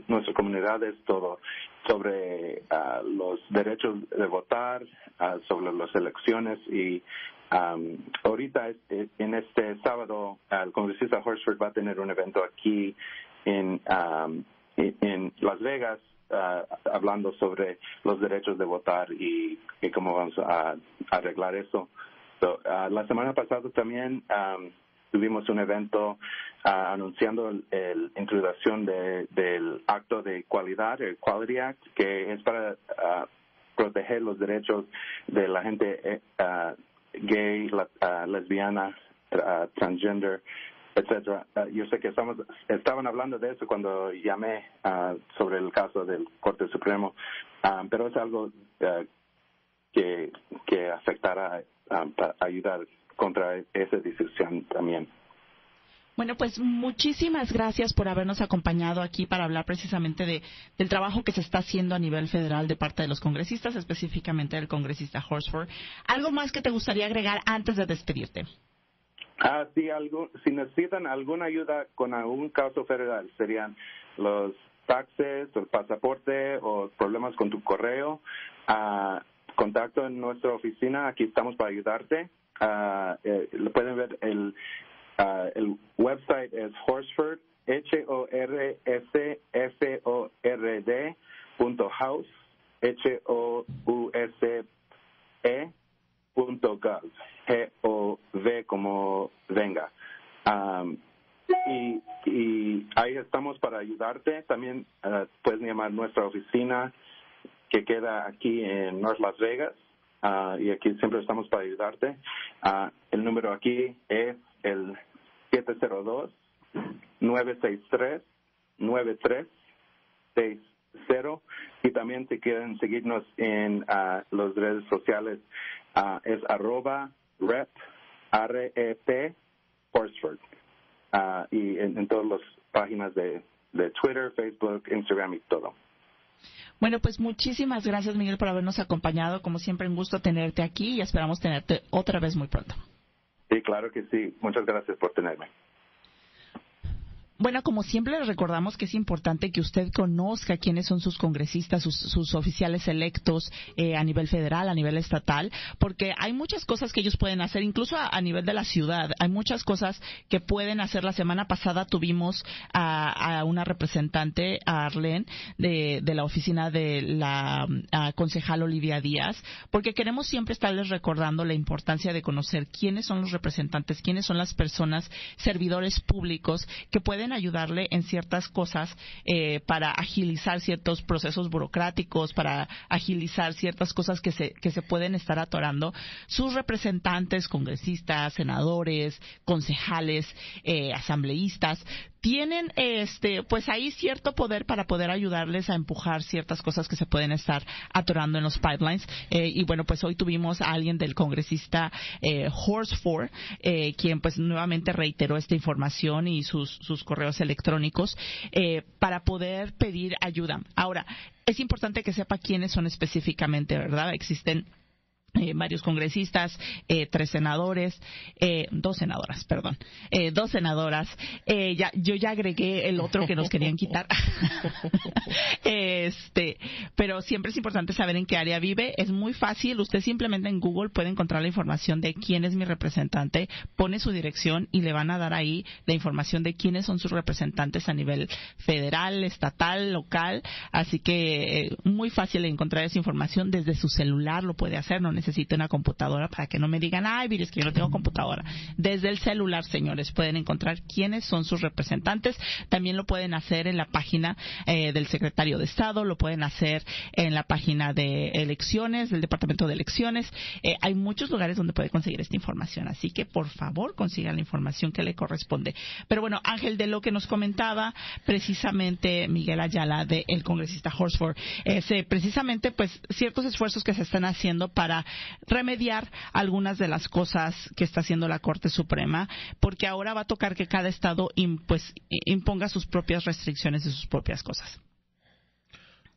nuestras comunidades, todo sobre los derechos de votar, sobre las elecciones y ahorita en este sábado el congresista Horsford va a tener un evento aquí en, en Las Vegas hablando sobre los derechos de votar y, cómo vamos a, arreglar eso. la semana pasada también tuvimos un evento anunciando la introducción del acto de igualdad, el Quality Act, que es para proteger los derechos de la gente eh, gay, lesbiana, transgender, etcétera. yo sé que estamos, estaban hablando de eso cuando llamé sobre el caso del Corte Supremo, pero es algo que, que afectará para ayudar contra esa decisión también. Bueno, pues muchísimas gracias por habernos acompañado aquí para hablar precisamente de, del trabajo que se está haciendo a nivel federal de parte de los congresistas, específicamente del congresista Horsford. ¿Algo más que te gustaría agregar antes de despedirte? Ah, sí, algo, si necesitan alguna ayuda con algún caso federal, serían los taxes, el pasaporte o problemas con tu correo, ah, contacto en nuestra oficina, aquí estamos para ayudarte. Uh, eh, pueden ver el, uh, el website es Horsford, H-O-R-S-F-O-R-D punto house, H-O-U-S-E gov, G-O-V como venga. Y, y, ahí estamos para ayudarte. También uh, puedes llamar nuestra oficina que queda aquí en North Las Vegas, Ah, y aquí siempre estamos para ayudarte. Uh, el número aquí es el 702-963-9360 y también si quieren seguirnos en uh, las redes sociales es arroba rep, R-E-P, Horsford y en, en todas las páginas de, de Twitter, Facebook, Instagram y todo. Bueno, pues muchísimas gracias, Miguel, por habernos acompañado. Como siempre, un gusto tenerte aquí y esperamos tenerte otra vez muy pronto. Sí, claro que sí. Muchas gracias por tenerme. Bueno, como siempre recordamos que es importante que usted conozca quiénes son sus congresistas, sus, oficiales electos eh, a nivel federal, a nivel estatal, porque hay muchas cosas que ellos pueden hacer, incluso a, nivel de la ciudad. Hay muchas cosas que pueden hacer. La semana pasada tuvimos a, una representante, a Arlene, de, la oficina de la concejal Olivia Díaz, porque queremos siempre estarles recordando la importancia de conocer quiénes son los representantes, quiénes son las personas, servidores públicos que pueden ayudarle en ciertas cosas eh, para agilizar ciertos procesos burocráticos, para agilizar ciertas cosas que se, que se pueden estar atorando. Sus representantes, congresistas, senadores, concejales, eh, asambleístas, tienen este pues ahí cierto poder para poder ayudarles a empujar ciertas cosas que se pueden estar atorando en los pipelines. Eh, y bueno pues hoy tuvimos a alguien del congresista eh, Horsford eh, quien pues nuevamente reiteró esta información y sus sus correos electrónicos eh, para poder pedir ayuda. Ahora es importante que sepa quiénes son específicamente verdad existen eh, varios congresistas, eh, tres senadores, eh, dos senadoras, perdón, eh, dos senadoras. Eh, ya, yo ya agregué el otro que nos querían quitar. *laughs* *laughs* este, pero siempre es importante saber en qué área vive. Es muy fácil. Usted simplemente en Google puede encontrar la información de quién es mi representante, pone su dirección y le van a dar ahí la información de quiénes son sus representantes a nivel federal, estatal, local. Así que muy fácil encontrar esa información desde su celular. Lo puede hacer, no necesito una computadora para que no me digan, ay, mire, es que yo no tengo computadora. Desde el celular, señores, pueden encontrar quiénes son sus representantes. También lo pueden hacer en la página eh, del secretario de Estado, lo pueden hacer en la página de elecciones, del Departamento de Elecciones. Eh, hay muchos lugares donde puede conseguir esta información, así que por favor consigan la información que le corresponde. Pero bueno, Ángel, de lo que nos comentaba precisamente Miguel Ayala, del el congresista Horsford, eh, precisamente pues ciertos esfuerzos que se están haciendo para remediar algunas de las cosas que está haciendo la Corte Suprema, porque ahora va a tocar que cada estado pues, imponga sus propias restricciones y sus propias cosas.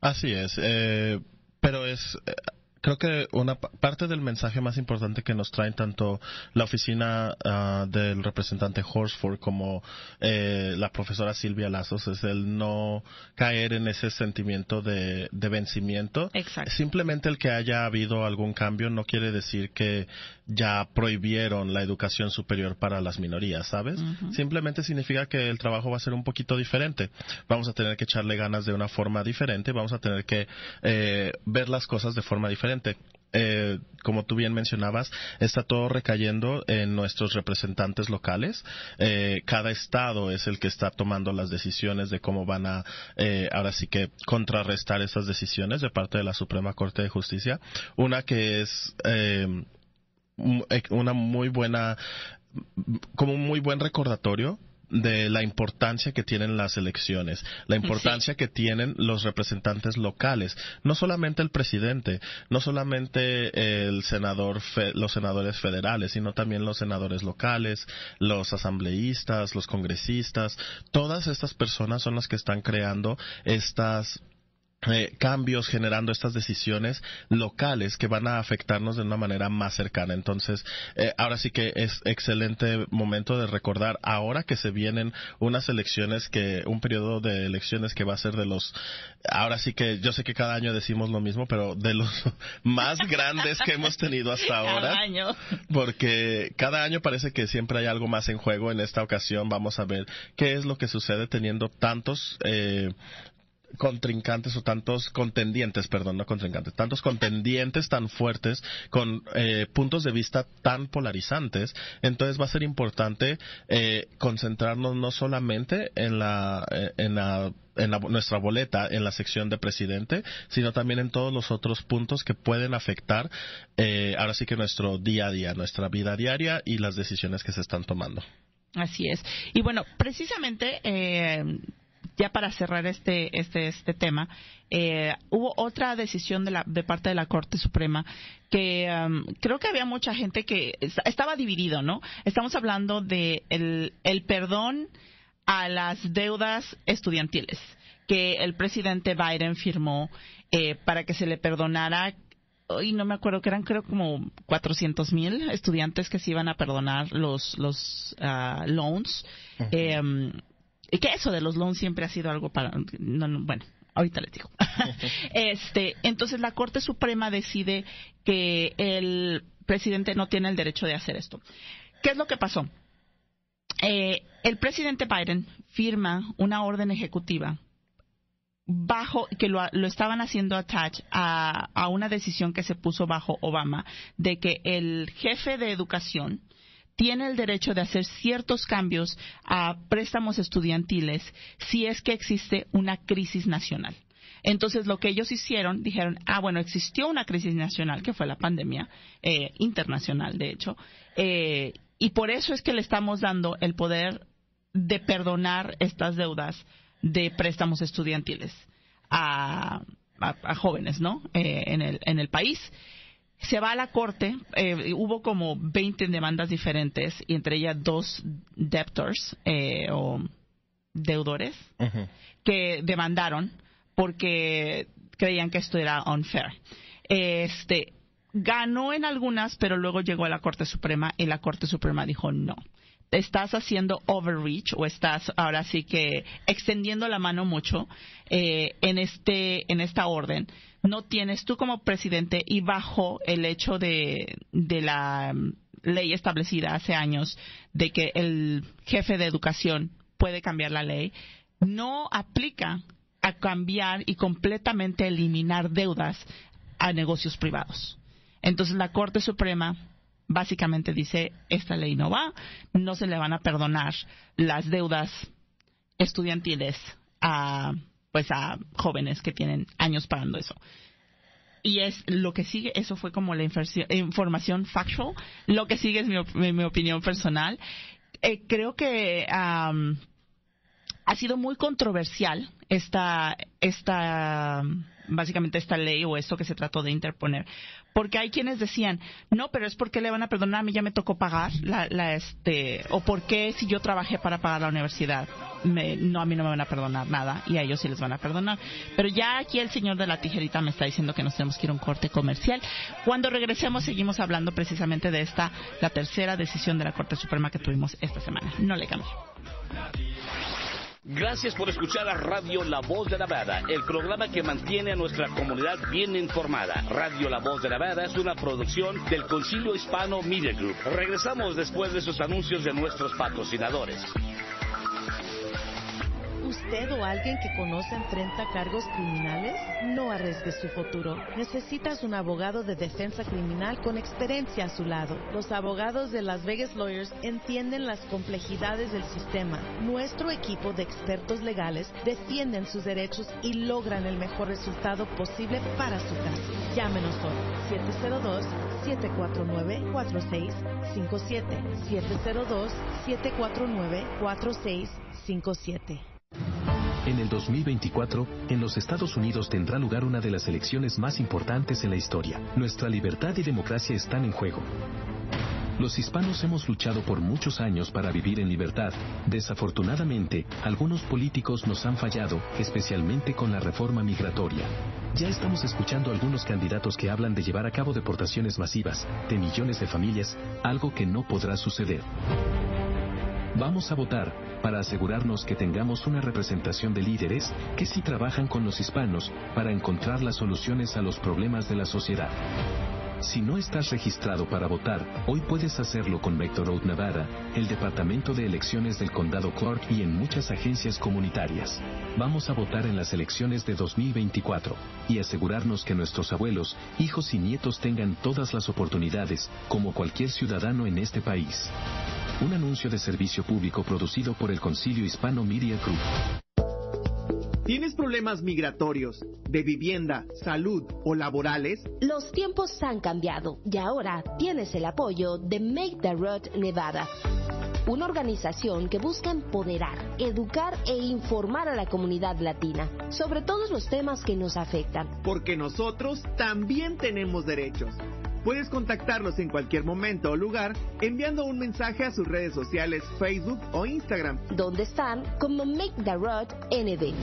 Así es, eh, pero es eh, creo que una parte del mensaje más importante que nos traen tanto la oficina ah, del representante Horsford como eh, la profesora Silvia Lazos es el no caer en ese sentimiento de, vencimiento. Exacto. Simplemente el que haya habido algún cambio no quiere decir que ya prohibieron la educación superior para las minorías, ¿sabes? Simplemente significa que el trabajo va a ser un poquito diferente. Vamos a tener que echarle ganas de una forma diferente, vamos a tener que eh, ver las cosas de forma diferente eh, como tú bien mencionabas, está todo recayendo en nuestros representantes locales. Eh, cada estado es el que está tomando las decisiones de cómo van a, eh, ahora sí que, contrarrestar esas decisiones de parte de la Suprema Corte de Justicia. Una que es una muy buena, como un muy buen recordatorio de la importancia que tienen las elecciones, la importancia que tienen los representantes locales, no solamente el presidente, no solamente el senador, los senadores federales, sino también los senadores locales, los asambleístas, los congresistas, todas estas personas son las que están creando estas eh, cambios generando estas decisiones locales que van a afectarnos de una manera más cercana. Entonces, eh, ahora sí que es excelente momento de recordar ahora que se vienen unas elecciones que, un periodo de elecciones que va a ser de los, ahora sí que yo sé que cada año decimos lo mismo, pero de los *laughs* más grandes que hemos tenido hasta ahora. año. Porque cada año parece que siempre hay algo más en juego. En esta ocasión vamos a ver qué es lo que sucede teniendo tantos eh, contrincantes o tantos contendientes, perdón, no contrincantes, tantos contendientes tan fuertes con eh, puntos de vista tan polarizantes, entonces va a ser importante eh, concentrarnos no solamente en la, eh, en la en nuestra boleta en la sección de presidente, sino también en todos los otros puntos que pueden afectar ahora sí que nuestro día a día, nuestra vida diaria y las decisiones que se están tomando. Así es. Y bueno, precisamente ya para cerrar este, este, este tema, eh, hubo otra decisión de, la, de parte de la Corte Suprema que um, creo que había mucha gente que estaba dividido, ¿no? Estamos hablando de el, el perdón a las deudas estudiantiles que el presidente Biden firmó eh, para que se le perdonara y no me acuerdo que eran creo como 400 mil estudiantes que se iban a perdonar los los uh, loans y que eso de los loans siempre ha sido algo para bueno ahorita les digo. *laughs* *laughs* Este entonces la corte suprema decide que el presidente no tiene el derecho de hacer esto. Qué es lo que pasó eh, el presidente Biden firma una orden ejecutiva bajo que lo, lo estaban haciendo attach a, a, una decisión que se puso bajo Obama de que el jefe de educación tiene el derecho de hacer ciertos cambios a préstamos estudiantiles si es que existe una crisis nacional. Entonces, lo que ellos hicieron, dijeron, ah, bueno, existió una crisis nacional, que fue la pandemia, eh, internacional, de hecho, eh, y por eso es que le estamos dando el poder de perdonar estas deudas de préstamos estudiantiles a, jóvenes, ¿no? Eh, en, el, en el país se va a la corte, eh, hubo como 20 demandas diferentes, y entre ellas dos debtors eh, o deudores que demandaron porque creían que esto era unfair. Este ganó en algunas, pero luego llegó a la Corte Suprema y la Corte Suprema dijo no. Estás haciendo overreach o estás ahora sí que extendiendo la mano mucho eh, en este en esta orden no tienes tú como presidente y bajo el hecho de, la ley establecida hace años de que el jefe de educación puede cambiar la ley, no aplica a cambiar y completamente eliminar deudas a negocios privados. Entonces la Corte Suprema básicamente dice, esta ley no va, no se le van a perdonar las deudas estudiantiles a pues a jóvenes que tienen años pagando eso. Y es lo que sigue, eso fue como la información factual. Lo que sigue es mi, opinión personal. Eh, creo que ha sido muy controversial esta, esta básicamente esta ley o esto que se trató de interponer. Porque hay quienes decían, no, pero es porque le van a perdonar, a mí ya me tocó pagar la, la este, o por qué si yo trabajé para pagar la universidad, me, no, a mí no me van a perdonar nada y a ellos sí les van a perdonar. Pero ya aquí el señor de la tijerita me está diciendo que nos tenemos que ir a un corte comercial. Cuando regresemos seguimos hablando precisamente de esta, la tercera decisión de la Corte Suprema que tuvimos esta semana. No le cambie. Gracias por escuchar a Radio La Voz de Nevada, el programa que mantiene a nuestra comunidad bien informada. Radio La Voz de Nevada es una producción del Concilio Hispano Media Group. Regresamos después de esos anuncios de nuestros patrocinadores usted o alguien que conoce enfrenta cargos criminales? No arriesgue su futuro. Necesitas un abogado de defensa criminal con experiencia a su lado. Los abogados de Las Vegas Lawyers entienden las complejidades del sistema. Nuestro equipo de expertos legales defienden sus derechos y logran el mejor resultado posible para su caso. Llámenos hoy 702-749-4657. 702-749-4657. En el 2024, en los Estados Unidos tendrá lugar una de las elecciones más importantes en la historia. Nuestra libertad y democracia están en juego. Los hispanos hemos luchado por muchos años para vivir en libertad. Desafortunadamente, algunos políticos nos han fallado, especialmente con la reforma migratoria. Ya estamos escuchando algunos candidatos que hablan de llevar a cabo deportaciones masivas, de millones de familias, algo que no podrá suceder. Vamos a votar para asegurarnos que tengamos una representación de líderes que sí trabajan con los hispanos para encontrar las soluciones a los problemas de la sociedad. Si no estás registrado para votar, hoy puedes hacerlo con Vector Road Nevada, el Departamento de Elecciones del Condado Clark y en muchas agencias comunitarias. Vamos a votar en las elecciones de 2024 y asegurarnos que nuestros abuelos, hijos y nietos tengan todas las oportunidades, como cualquier ciudadano en este país. Un anuncio de servicio público producido por el Concilio Hispano Media Group. ¿Tienes problemas migratorios, de vivienda, salud o laborales? Los tiempos han cambiado y ahora tienes el apoyo de Make the Road Nevada una organización que busca empoderar, educar e informar a la comunidad latina sobre todos los temas que nos afectan. Porque nosotros también tenemos derechos. Puedes contactarlos en cualquier momento o lugar enviando un mensaje a sus redes sociales Facebook o Instagram. Donde están como Make the Road ND.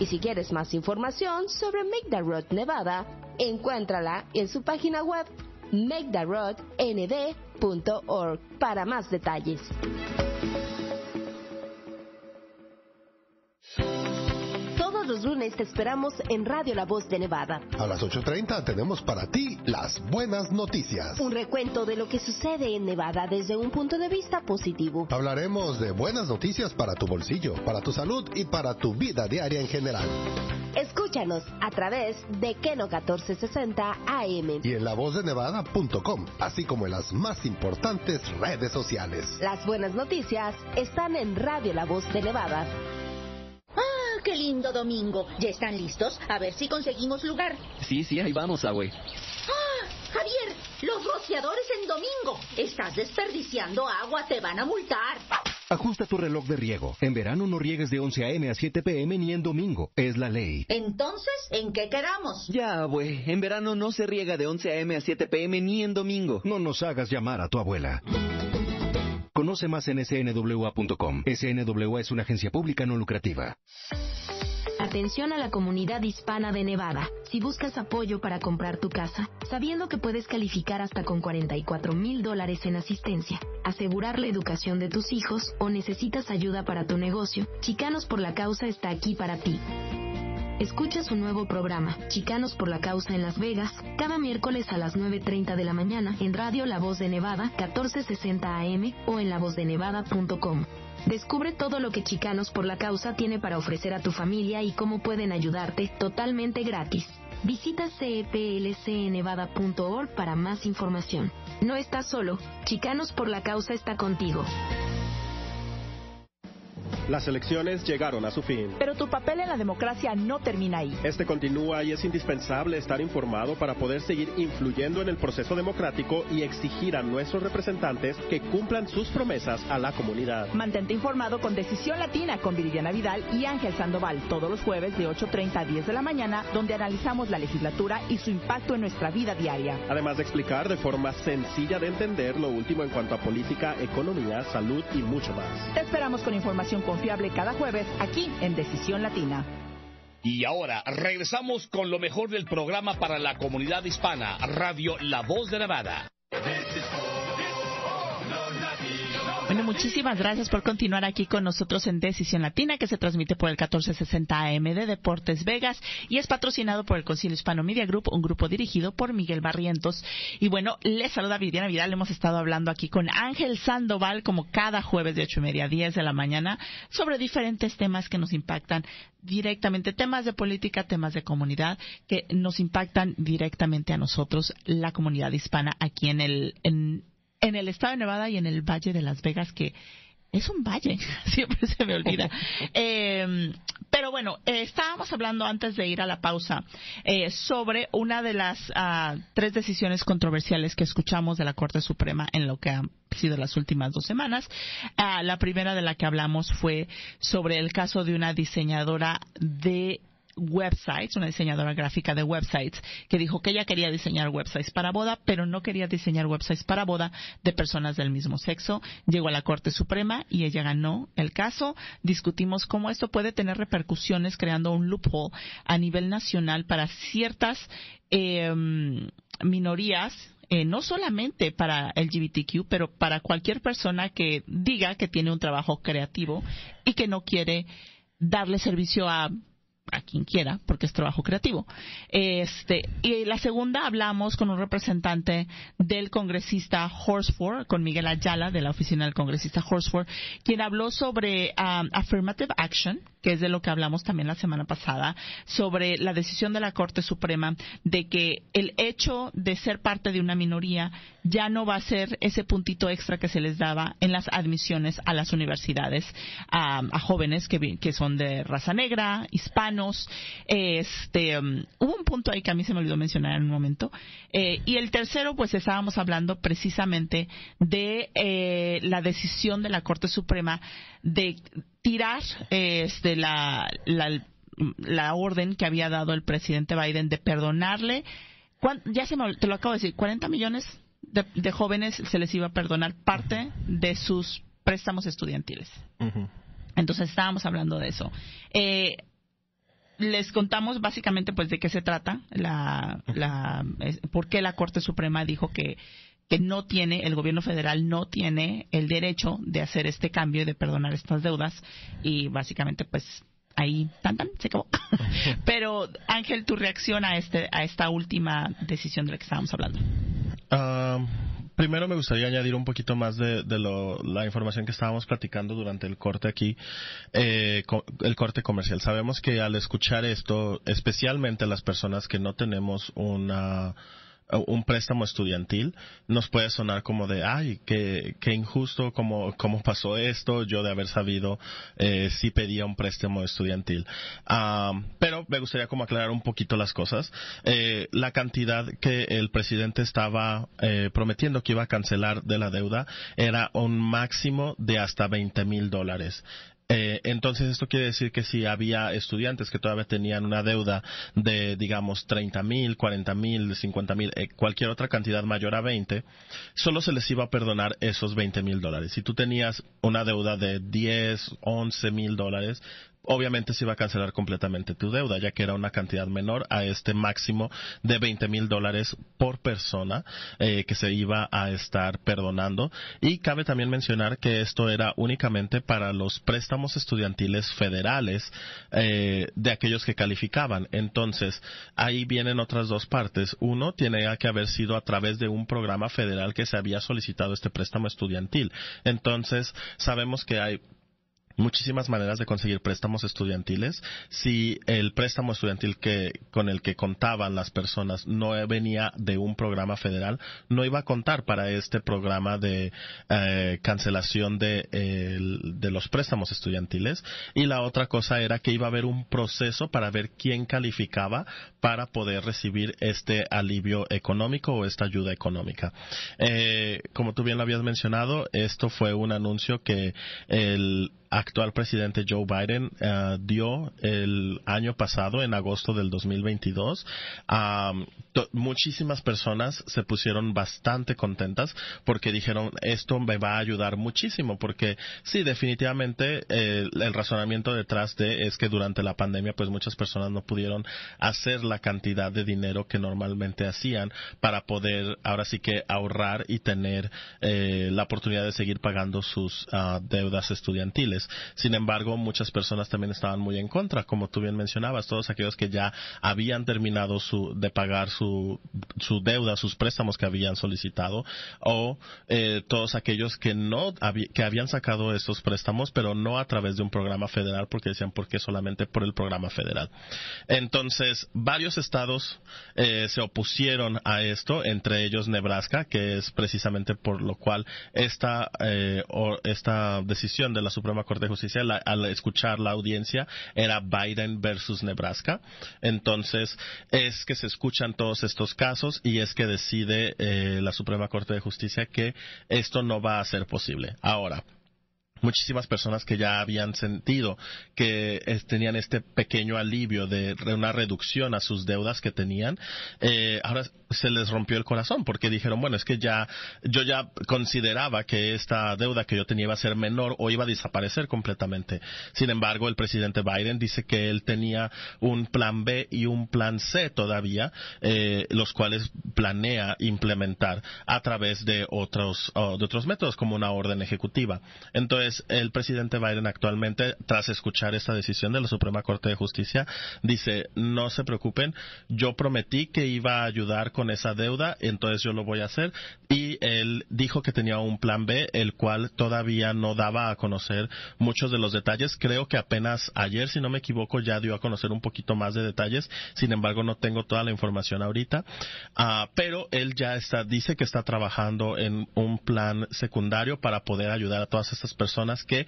Y si quieres más información sobre Make the Road Nevada, encuéntrala en su página web maketheroadnd.org para más detalles. Los lunes te esperamos en Radio La Voz de Nevada. A las 8.30 tenemos para ti las buenas noticias. Un recuento de lo que sucede en Nevada desde un punto de vista positivo. Hablaremos de buenas noticias para tu bolsillo, para tu salud y para tu vida diaria en general. Escúchanos a través de Keno 1460 AM y en lavozdenevada.com, así como en las más importantes redes sociales. Las buenas noticias están en Radio La Voz de Nevada qué lindo domingo. ¿Ya están listos? A ver si conseguimos lugar. Sí, sí, ahí vamos, Abue. ¡Ah! Javier, los rociadores en domingo. Estás desperdiciando agua, te van a multar. Ajusta tu reloj de riego. En verano no riegues de 11 a.m. a 7 p.m. ni en domingo. Es la ley. Entonces, ¿en qué quedamos? Ya, abue. En verano no se riega de 11 a.m. a 7 p.m. ni en domingo. No nos hagas llamar a tu abuela. Conoce más en snwa.com. SNWA es una agencia pública no lucrativa. Atención a la comunidad hispana de Nevada. Si buscas apoyo para comprar tu casa, sabiendo que puedes calificar hasta con 44 mil dólares en asistencia, asegurar la educación de tus hijos o necesitas ayuda para tu negocio, Chicanos por la Causa está aquí para ti. Escucha su nuevo programa, Chicanos por la Causa en Las Vegas, cada miércoles a las 9.30 de la mañana en Radio La Voz de Nevada, 1460 AM o en lavozdenevada.com. Descubre todo lo que Chicanos por la Causa tiene para ofrecer a tu familia y cómo pueden ayudarte totalmente gratis. Visita ceplcnevada.org para más información. No estás solo, Chicanos por la Causa está contigo. Las elecciones llegaron a su fin. Pero tu papel en la democracia no termina ahí. Este continúa y es indispensable estar informado para poder seguir influyendo en el proceso democrático y exigir a nuestros representantes que cumplan sus promesas a la comunidad. Mantente informado con Decisión Latina con Viridiana Vidal y Ángel Sandoval todos los jueves de 8.30 a 10 de la mañana, donde analizamos la legislatura y su impacto en nuestra vida diaria. Además de explicar de forma sencilla de entender lo último en cuanto a política, economía, salud y mucho más. Te esperamos con información confiable cada jueves aquí en Decisión Latina. Y ahora regresamos con lo mejor del programa para la comunidad hispana, Radio La Voz de Nevada. Muchísimas gracias por continuar aquí con nosotros en Decisión Latina, que se transmite por el 1460 AM de Deportes Vegas y es patrocinado por el Concilio Hispano Media Group, un grupo dirigido por Miguel Barrientos. Y bueno, les saluda Viviana Vidal. Hemos estado hablando aquí con Ángel Sandoval, como cada jueves de ocho y media a 10 de la mañana, sobre diferentes temas que nos impactan directamente, temas de política, temas de comunidad, que nos impactan directamente a nosotros, la comunidad hispana, aquí en el, en el estado de Nevada y en el Valle de Las Vegas, que es un valle, *laughs* siempre se me olvida. *laughs* Eh, pero bueno, eh, estábamos hablando antes de ir a la pausa eh, sobre una de las uh, tres decisiones controversiales que escuchamos de la Corte Suprema en lo que han sido las últimas dos semanas. Uh, la primera de la que hablamos fue sobre el caso de una diseñadora de websites, una diseñadora gráfica de websites, que dijo que ella quería diseñar websites para boda, pero no quería diseñar websites para boda de personas del mismo sexo. Llegó a la Corte Suprema y ella ganó el caso. Discutimos cómo esto puede tener repercusiones creando un loophole a nivel nacional para ciertas eh, minorías no solamente para LGBTQ, pero para cualquier persona que diga que tiene un trabajo creativo y que no quiere darle servicio a a quien quiera, porque es trabajo creativo. Este, y la segunda hablamos con un representante del congresista Horsford, con Miguel Ayala, de la oficina del congresista Horsford, quien habló sobre um, affirmative action, que es de lo que hablamos también la semana pasada, sobre la decisión de la Corte Suprema de que el hecho de ser parte de una minoría ya no va a ser ese puntito extra que se les daba en las admisiones a las universidades a, a jóvenes que, que son de raza negra, Este, um, hubo un punto ahí que a mí se me olvidó mencionar en un momento. Eh, y el tercero, pues estábamos hablando precisamente de eh, la decisión de la Corte Suprema de tirar este, la, la, la orden que había dado el presidente Biden de perdonarle. Ya se me, te lo acabo de decir, 40 millones de, de, jóvenes se les iba a perdonar parte de sus préstamos estudiantiles. Entonces estábamos hablando de eso. Eh, les contamos básicamente pues de qué se trata, la, la, por qué la Corte Suprema dijo que que no tiene, el gobierno federal no tiene el derecho de hacer este cambio y de perdonar estas deudas y básicamente pues ahí tan tan se acabó. *laughs* Pero Ángel, tu reacción a este a esta última decisión de la que estábamos hablando. Uh, primero me gustaría añadir un poquito más de, lo, la información que estábamos platicando durante el corte aquí, eh, el corte comercial. Sabemos que al escuchar esto, especialmente las personas que no tenemos una un préstamo estudiantil, nos puede sonar como de, ay, qué, qué injusto, cómo, cómo pasó esto, yo de haber sabido eh, si pedía un préstamo estudiantil. Um, pero me gustaría como aclarar un poquito las cosas. Eh, la cantidad que el presidente estaba eh, prometiendo que iba a cancelar de la deuda era un máximo de hasta 20 mil dólares. Eh, entonces esto quiere decir que si había estudiantes que todavía tenían una deuda de, digamos, 30 mil, 40 mil, 50 mil, eh, cualquier otra cantidad mayor a 20, solo se les iba a perdonar esos 20 mil dólares. Si tú tenías una deuda de 10, 11 mil dólares, obviamente se iba a cancelar completamente tu deuda, ya que era una cantidad menor a este máximo de 20 mil dólares por persona eh, que se iba a estar perdonando. Y cabe también mencionar que esto era únicamente para los préstamos estudiantiles federales eh, de aquellos que calificaban. Entonces, ahí vienen otras dos partes. Uno, tiene que haber sido a través de un programa federal que se había solicitado este préstamo estudiantil. Entonces, sabemos que hay muchísimas maneras de conseguir préstamos estudiantiles. Si el préstamo estudiantil que con el que contaban las personas no venía de un programa federal, no iba a contar para este programa de eh, cancelación de, de los préstamos estudiantiles. Y la otra cosa era que iba a haber un proceso para ver quién calificaba para poder recibir este alivio económico o esta ayuda económica. Eh, como tú bien lo habías mencionado, esto fue un anuncio que el actual presidente Joe Biden eh, dio el año pasado, en agosto del 2022. Muchísimas personas se pusieron bastante contentas porque dijeron esto me va a ayudar muchísimo porque sí, definitivamente eh, el razonamiento detrás de es que durante la pandemia pues muchas personas no pudieron hacer la cantidad de dinero que normalmente hacían para poder ahora sí que ahorrar y tener eh, la oportunidad de seguir pagando sus ah, deudas estudiantiles. Sin embargo, muchas personas también estaban muy en contra, como tú bien mencionabas, todos aquellos que ya habían terminado de pagar su, deuda, sus préstamos que habían solicitado, o eh, todos aquellos que no que habían sacado estos préstamos, pero no a través de un programa federal, porque decían por qué solamente por el programa federal. Entonces, varios estados eh, se opusieron a esto, entre ellos Nebraska, que es precisamente por lo cual esta, eh, esta decisión de la Suprema Corte de Justicia, al escuchar la audiencia, era Biden versus Nebraska. Entonces, es que se escuchan todos estos casos y es que decide eh, la Suprema Corte de Justicia que esto no va a ser posible. Ahora, muchísimas personas que ya habían sentido que tenían este pequeño alivio de una reducción a sus deudas que tenían, eh, ahora se les rompió el corazón porque dijeron, bueno, es que ya yo ya consideraba que esta deuda que yo tenía iba a ser menor o iba a desaparecer completamente. Sin embargo, el presidente Biden dice que él tenía un plan B y un plan C todavía, eh, los cuales planea implementar a través de otros, de otros métodos como una orden ejecutiva. Entonces, el presidente Biden actualmente, tras escuchar esta decisión de la Suprema Corte de Justicia, dice, no se preocupen, yo prometí que iba a ayudar con esa deuda, entonces yo lo voy a hacer. Y él dijo que tenía un plan B, el cual todavía no daba a conocer muchos de los detalles. Creo que apenas ayer, si no me equivoco, ya dio a conocer un poquito más de detalles. Sin embargo, no tengo toda la información ahorita. Ah, pero él ya está, dice que está trabajando en un plan secundario para poder ayudar a todas estas personas que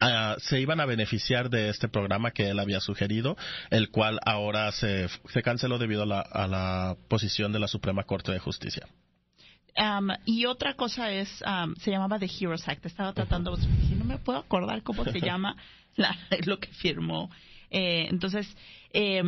ah, se iban a beneficiar de este programa que él había sugerido, el cual ahora se, canceló debido a la, posición de la Suprema Corte de Justicia. Um, y otra cosa es, um, se llamaba The Heroes Act. Estaba tratando, no me puedo acordar cómo se *laughs* llama lo que firmó. Eh, entonces, eh,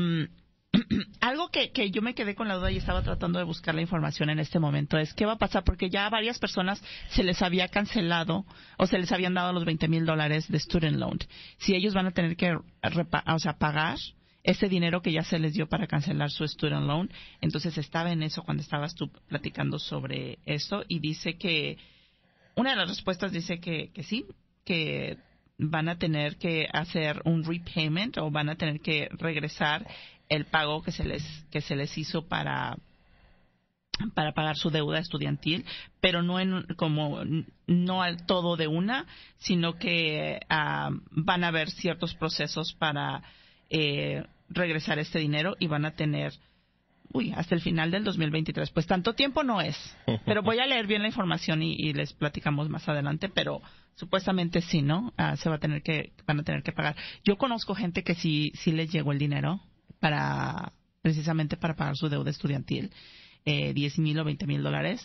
*clears throat* algo que, yo me quedé con la duda y estaba tratando de buscar la información en este momento es qué va a pasar porque ya a varias personas se les había cancelado o se les habían dado los 20 mil dólares de student loan. Si ellos van a tener que o sea, pagar ese dinero que ya se les dio para cancelar su student loan. Entonces estaba en eso cuando estabas tú platicando sobre eso y dice que una de las respuestas dice que, que sí, que van a tener que hacer un repayment o van a tener que regresar el pago que se les que se les hizo para para pagar su deuda estudiantil, pero no en como no al todo de una, sino que ah, van a haber ciertos procesos para eh, regresar este dinero y van a tener uy, hasta el final del 2023. Pues tanto tiempo no es, pero voy a leer bien la información y, les platicamos más adelante, pero supuestamente sí, ¿no? Ah, se va a tener que van a tener que pagar. Yo conozco gente que sí sí les llegó el dinero, para precisamente para pagar su deuda estudiantil, eh, 10 mil o 20 mil dólares,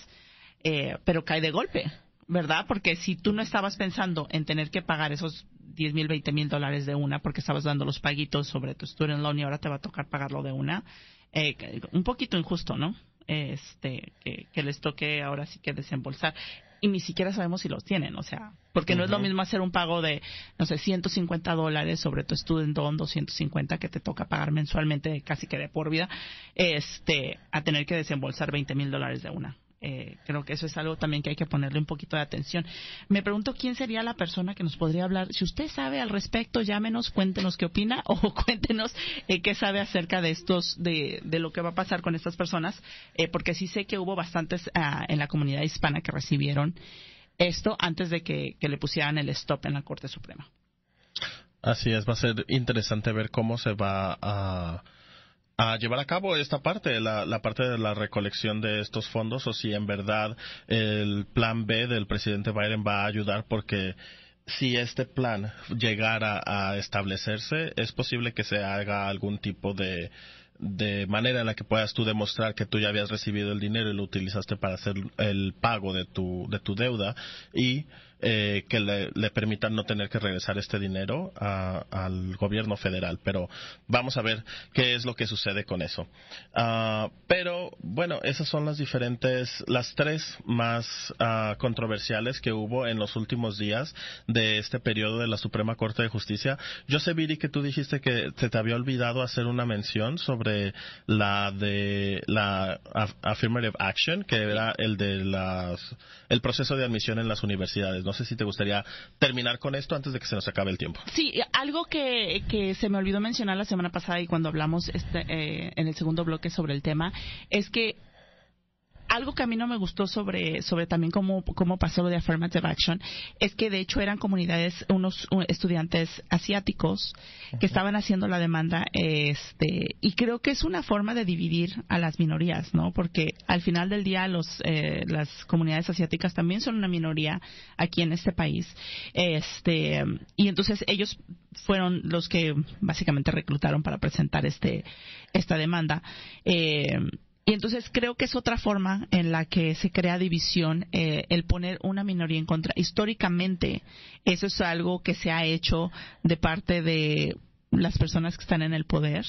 eh, pero cae de golpe, ¿verdad? Porque si tú no estabas pensando en tener que pagar esos 10 mil, 20 mil dólares de una porque estabas dando los paguitos sobre tu student loan y ahora te va a tocar pagarlo de una, eh, un poquito injusto, ¿no? Este, que, que les toque ahora sí que desembolsar y ni siquiera sabemos si los tienen, o sea, porque no es lo mismo hacer un pago de, no sé, 150 dólares sobre tu student loan, 250 que te toca pagar mensualmente casi que de por vida, este, a tener que desembolsar 20 mil dólares de una. Eh, creo que eso es algo también que hay que ponerle un poquito de atención. Me pregunto quién sería la persona que nos podría hablar. Si usted sabe al respecto, llámenos, cuéntenos qué opina *laughs* o cuéntenos eh, qué sabe acerca de estos, de, de, lo que va a pasar con estas personas, eh, porque sí sé que hubo bastantes ah, en la comunidad hispana que recibieron esto antes de que, que le pusieran el stop en la Corte Suprema. Así es, va a ser interesante ver cómo se va a a llevar a cabo esta parte, la, la, parte de la recolección de estos fondos, o si en verdad el plan B del presidente Biden va a ayudar porque si este plan llegara a establecerse, es posible que se haga algún tipo de, de manera en la que puedas tú demostrar que tú ya habías recibido el dinero y lo utilizaste para hacer el pago de tu, de tu deuda y eh, que le, permitan no tener que regresar este dinero al gobierno federal. Pero vamos a ver qué es lo que sucede con eso. Ah, pero bueno, esas son las diferentes, las tres más ah, controversiales que hubo en los últimos días de este periodo de la Suprema Corte de Justicia. Yo sé, Viri, que tú dijiste que se te había olvidado hacer una mención sobre la de la affirmative action, que era el de las, el proceso de admisión en las universidades. No sé si te gustaría terminar con esto antes de que se nos acabe el tiempo. Sí, algo que, se me olvidó mencionar la semana pasada y cuando hablamos este, eh, en el segundo bloque sobre el tema es que algo que a mí no me gustó sobre, sobre también cómo, cómo pasó lo de Affirmative Action es que de hecho eran comunidades, unos estudiantes asiáticos que estaban haciendo la demanda este, y creo que es una forma de dividir a las minorías, ¿no? Porque al final del día los, eh, las comunidades asiáticas también son una minoría aquí en este país. Este, y entonces ellos fueron los que básicamente reclutaron para presentar este, esta demanda. Eh, entonces creo que es otra forma en la que se crea división eh, el poner una minoría en contra. Históricamente, eso es algo que se ha hecho de parte de las personas que están en el poder,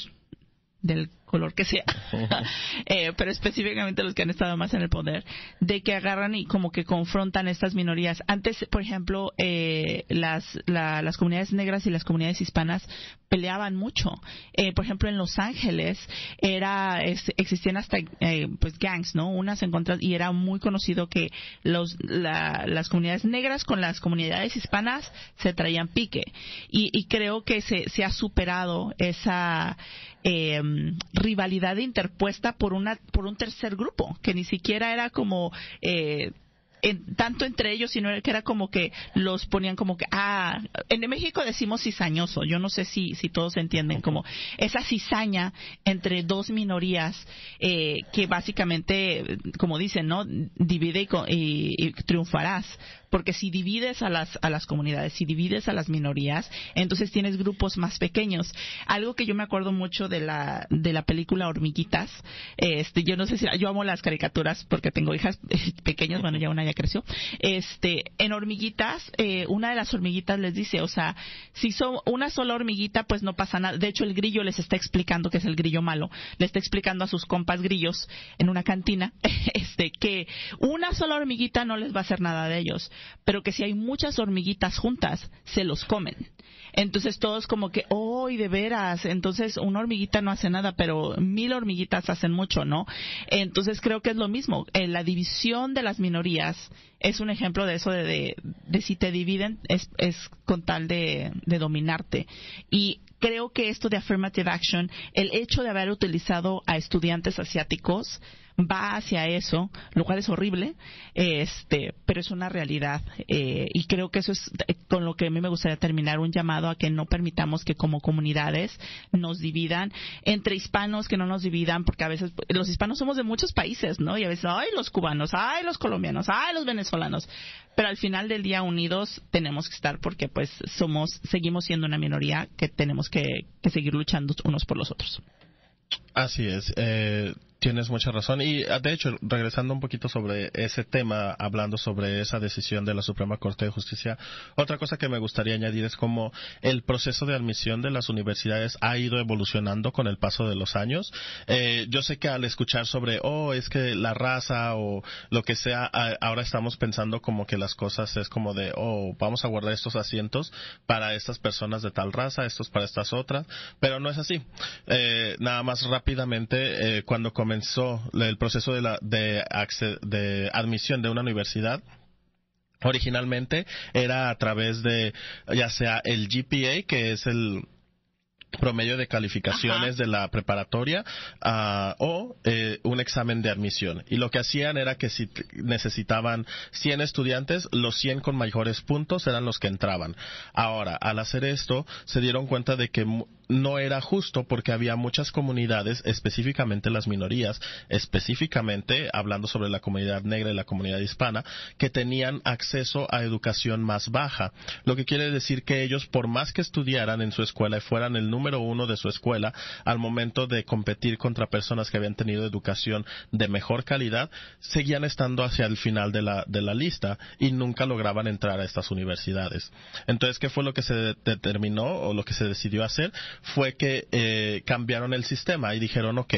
del color que sea, *laughs* *laughs* eh, pero específicamente los que han estado más en el poder, de que agarran y como que confrontan estas minorías. Antes, por ejemplo, eh, las, las comunidades negras y las comunidades hispanas peleaban mucho. Eh, por ejemplo, en Los Ángeles era existían hasta pues gangs, ¿no? Unas en contra y era muy conocido que los, las comunidades negras con las comunidades hispanas se traían pique y, y creo que se, se ha superado esa eh, rivalidad interpuesta por una por un tercer grupo que ni siquiera era como eh, tanto entre ellos, sino que era como que los ponían como que, ah, en México decimos cizañoso, yo no sé si, si todos entienden, como esa cizaña entre dos minorías eh, que básicamente, como dicen, ¿no? Divide y triunfarás porque si divides a las, a las comunidades, si divides a las minorías, entonces tienes grupos más pequeños. Algo que yo me acuerdo mucho de la, de la película Hormiguitas, este, yo no sé si, yo amo las caricaturas porque tengo hijas *laughs* pequeñas, bueno, ya una ya creció, este, en Hormiguitas, eh, una de las hormiguitas les dice, o sea, si son una sola hormiguita, pues no pasa nada. De hecho, el grillo les está explicando que es el grillo malo, le está explicando a sus compas grillos en una cantina, *laughs* este, que una sola hormiguita no les va a hacer nada de ellos pero que si hay muchas hormiguitas juntas, se los comen. Entonces todos como que, oh, de veras, entonces una hormiguita no hace nada, pero mil hormiguitas hacen mucho, ¿no? Entonces creo que es lo mismo. En la división de las minorías es un ejemplo de eso, de, de, si te dividen es, es con tal de, de dominarte. Y creo que esto de affirmative action, el hecho de haber utilizado a estudiantes asiáticos, va hacia eso, lo cual es horrible, este, pero es una realidad. Eh, y creo que eso es con lo que a mí me gustaría terminar un llamado a que no permitamos que como comunidades nos dividan entre hispanos, que no nos dividan, porque a veces los hispanos somos de muchos países, ¿no? Y a veces, ay, los cubanos, ay, los colombianos, ay, los venezolanos. Pero al final del día unidos tenemos que estar porque pues somos, seguimos siendo una minoría que tenemos que, que seguir luchando unos por los otros. Así es. Eh, Tienes mucha razón. Y ah, de hecho, regresando un poquito sobre ese tema, hablando sobre esa decisión de la Suprema Corte de Justicia, otra cosa que me gustaría añadir es cómo el proceso de admisión de las universidades ha ido evolucionando con el paso de los años. Eh, yo sé que al escuchar sobre, oh, es que la raza o lo que sea, ahora estamos pensando como que las cosas es como de, oh, vamos a guardar estos asientos para estas personas de tal raza, estos para estas otras, pero no es así. Eh, nada más rápidamente, eh, cuando comenzó el proceso de, la, de, de admisión de una universidad, originalmente era a través de ya sea el GPA, que es el promedio de calificaciones de la preparatoria uh, o eh, un examen de admisión. Y lo que hacían era que si necesitaban 100 estudiantes, los 100 con mejores puntos eran los que entraban. Ahora, al hacer esto, se dieron cuenta de que no era justo porque había muchas comunidades, específicamente las minorías, específicamente hablando sobre la comunidad negra y la comunidad hispana, que tenían acceso a educación más baja. Lo que quiere decir que ellos, por más que estudiaran en su escuela y fueran el número uno de su escuela, al momento de competir contra personas que habían tenido educación de mejor calidad, seguían estando hacia el final de la, de la lista y nunca lograban entrar a estas universidades. Entonces, ¿qué fue lo que se determinó o lo que se decidió hacer? Fue que eh, cambiaron el sistema y dijeron, ok,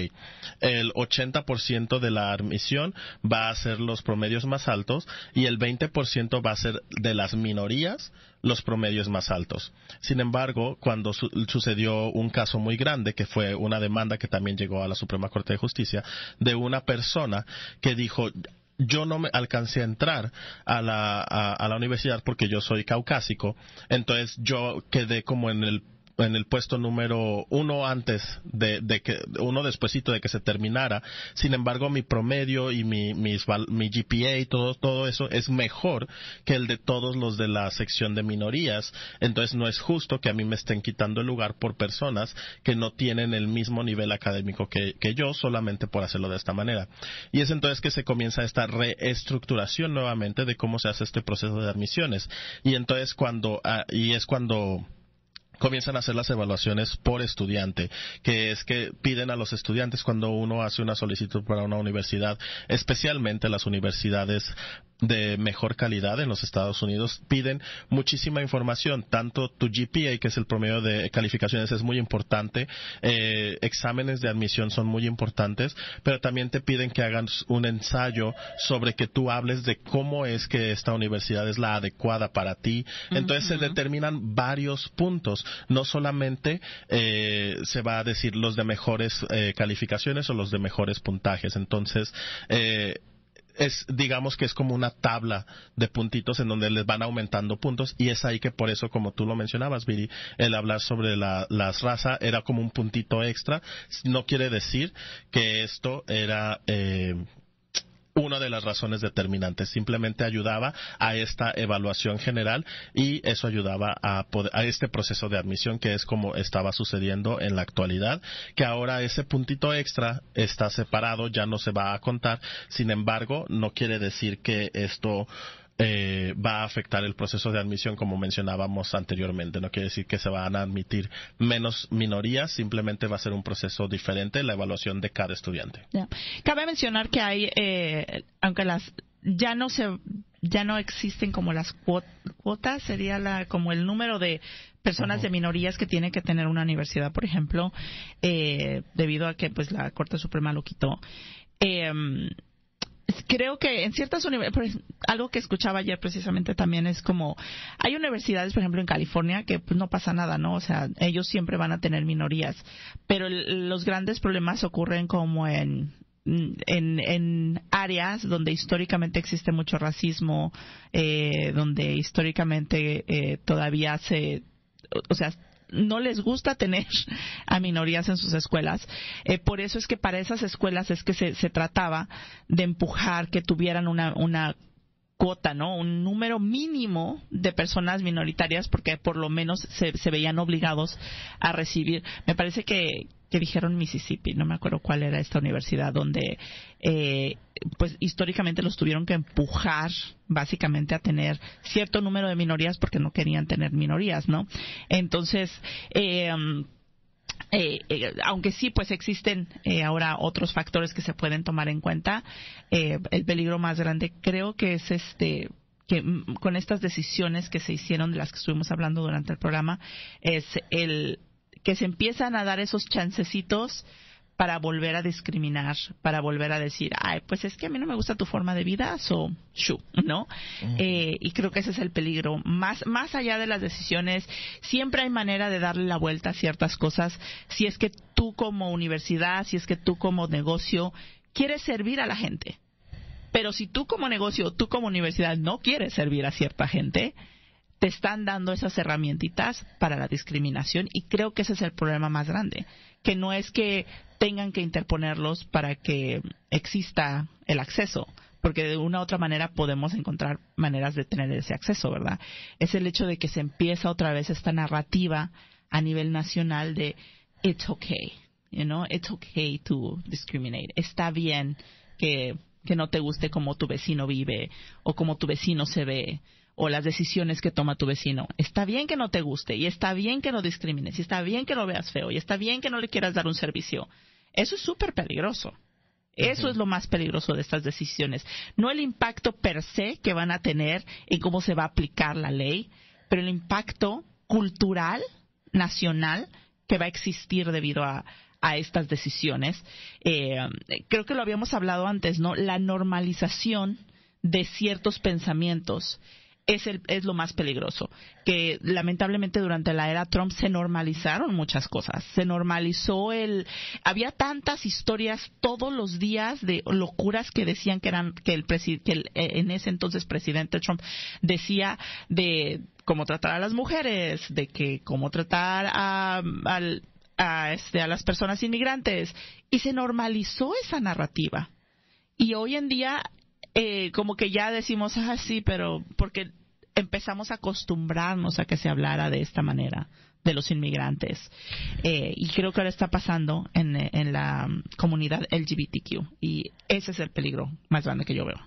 el 80% de la admisión va a ser los promedios más altos y el 20% va a ser de las minorías los promedios más altos. Sin embargo, cuando sucedió un caso muy grande, que fue una demanda que también llegó a la Suprema Corte de Justicia, de una persona que dijo, yo no me alcancé a entrar a la, a la universidad porque yo soy caucásico, entonces yo quedé como en el en el puesto número uno antes de, que, uno despuesito de que se terminara. Sin embargo, mi promedio y mi, mi GPA y todo, todo eso es mejor que el de todos los de la sección de minorías. Entonces no es justo que a mí me estén quitando el lugar por personas que no tienen el mismo nivel académico que, que yo solamente por hacerlo de esta manera. Y es entonces que se comienza esta reestructuración nuevamente de cómo se hace este proceso de admisiones. Y entonces cuando, ah, y es cuando comienzan a hacer las evaluaciones por estudiante, que es que piden a los estudiantes cuando uno hace una solicitud para una universidad, especialmente las universidades de mejor calidad en los Estados Unidos piden muchísima información, tanto tu GPA, que es el promedio de calificaciones, es muy importante, eh, exámenes de admisión son muy importantes, pero también te piden que hagas un ensayo sobre que tú hables de cómo es que esta universidad es la adecuada para ti. Entonces se determinan varios puntos, no solamente eh, se va a decir los de mejores eh, calificaciones o los de mejores puntajes. Entonces, eh, es digamos que es como una tabla de puntitos en donde les van aumentando puntos y es ahí que por eso como tú lo mencionabas Viri el hablar sobre la, las raza era como un puntito extra. No quiere decir que esto era eh, una de las razones determinantes. Simplemente ayudaba a esta evaluación general y eso ayudaba a, a este proceso de admisión que es como estaba sucediendo en la actualidad, que ahora ese puntito extra está separado, ya no se va a contar. Sin embargo, no quiere decir que esto eh, va a afectar el proceso de admisión como mencionábamos anteriormente. No quiere decir que se van a admitir menos minorías, simplemente va a ser un proceso diferente la evaluación de cada estudiante. Cabe mencionar que hay, eh, aunque las ya no se ya no existen como las cuotas, sería la como el número de personas de minorías que tiene que tener una universidad, por ejemplo, eh, debido a que pues la Corte Suprema lo quitó. Eh, creo que en ciertas universidades, algo que escuchaba ayer precisamente también es como, hay universidades, por ejemplo, en California, que pues, no pasa nada, ¿no? O sea, ellos siempre van a tener minorías, pero los grandes problemas ocurren como en, en, en áreas donde históricamente existe mucho racismo, eh, donde históricamente eh, todavía se, o sea, no les gusta tener a minorías en sus escuelas. Eh, por eso es que para esas escuelas es que se, se trataba de empujar que tuvieran una, una cuota, ¿no? Un número mínimo de personas minoritarias porque por lo menos se, se veían obligados a recibir. Me parece que, que dijeron Mississippi, no me acuerdo cuál era esta universidad, donde eh, pues históricamente los tuvieron que empujar básicamente a tener cierto número de minorías porque no querían tener minorías, ¿no? Entonces, eh, eh, eh, aunque sí, pues existen eh, ahora otros factores que se pueden tomar en cuenta. el peligro más grande creo que es este que mm, con estas decisiones que se hicieron de las que estuvimos hablando durante el programa es el que se empiezan a dar esos chancecitos para volver a discriminar, para volver a decir, ay, pues es que a mí no me gusta tu forma de vida, so, shu, ¿no? eh, y creo que ese es el peligro. Más, más allá de las decisiones, siempre hay manera de darle la vuelta a ciertas cosas. Si es que tú como universidad, si es que tú como negocio, quieres servir a la gente. Pero si tú como negocio, tú como universidad no quieres servir a cierta gente, te están dando esas herramientitas para la discriminación y creo que ese es el problema más grande, que no es que tengan que interponerlos para que exista el acceso, porque de una u otra manera podemos encontrar maneras de tener ese acceso, ¿verdad? Es el hecho de que se empieza otra vez esta narrativa a nivel nacional de it's okay, you know, it's okay to discriminate. Está bien que, no te guste cómo tu vecino vive o cómo tu vecino se ve o las decisiones que toma tu vecino. Está bien que no te guste y está bien que no discrimines y está bien que lo veas feo y está bien que no le quieras dar un servicio. Eso es súper peligroso. Eso es lo más peligroso de estas decisiones. No el impacto per se que van a tener en cómo se va a aplicar la ley, pero el impacto cultural, nacional, que va a existir debido a, estas decisiones. Eh, creo que lo habíamos hablado antes, ¿no? La normalización de ciertos pensamientos es, el, es lo más peligroso. Que lamentablemente durante la era Trump se normalizaron muchas cosas. Se normalizó el. Había tantas historias todos los días de locuras que decían que eran. que el, que el eh, en ese entonces presidente Trump decía de cómo tratar a las mujeres, de que cómo tratar a, a, este, a las personas inmigrantes. Y se normalizó esa narrativa. Y hoy en día eh, como que ya decimos, ah, sí, pero porque empezamos a acostumbrarnos a que se hablara de esta manera de los inmigrantes. Eh, y creo que ahora está pasando en, en, la comunidad LGBTQ. Y ese es el peligro más grande que yo veo.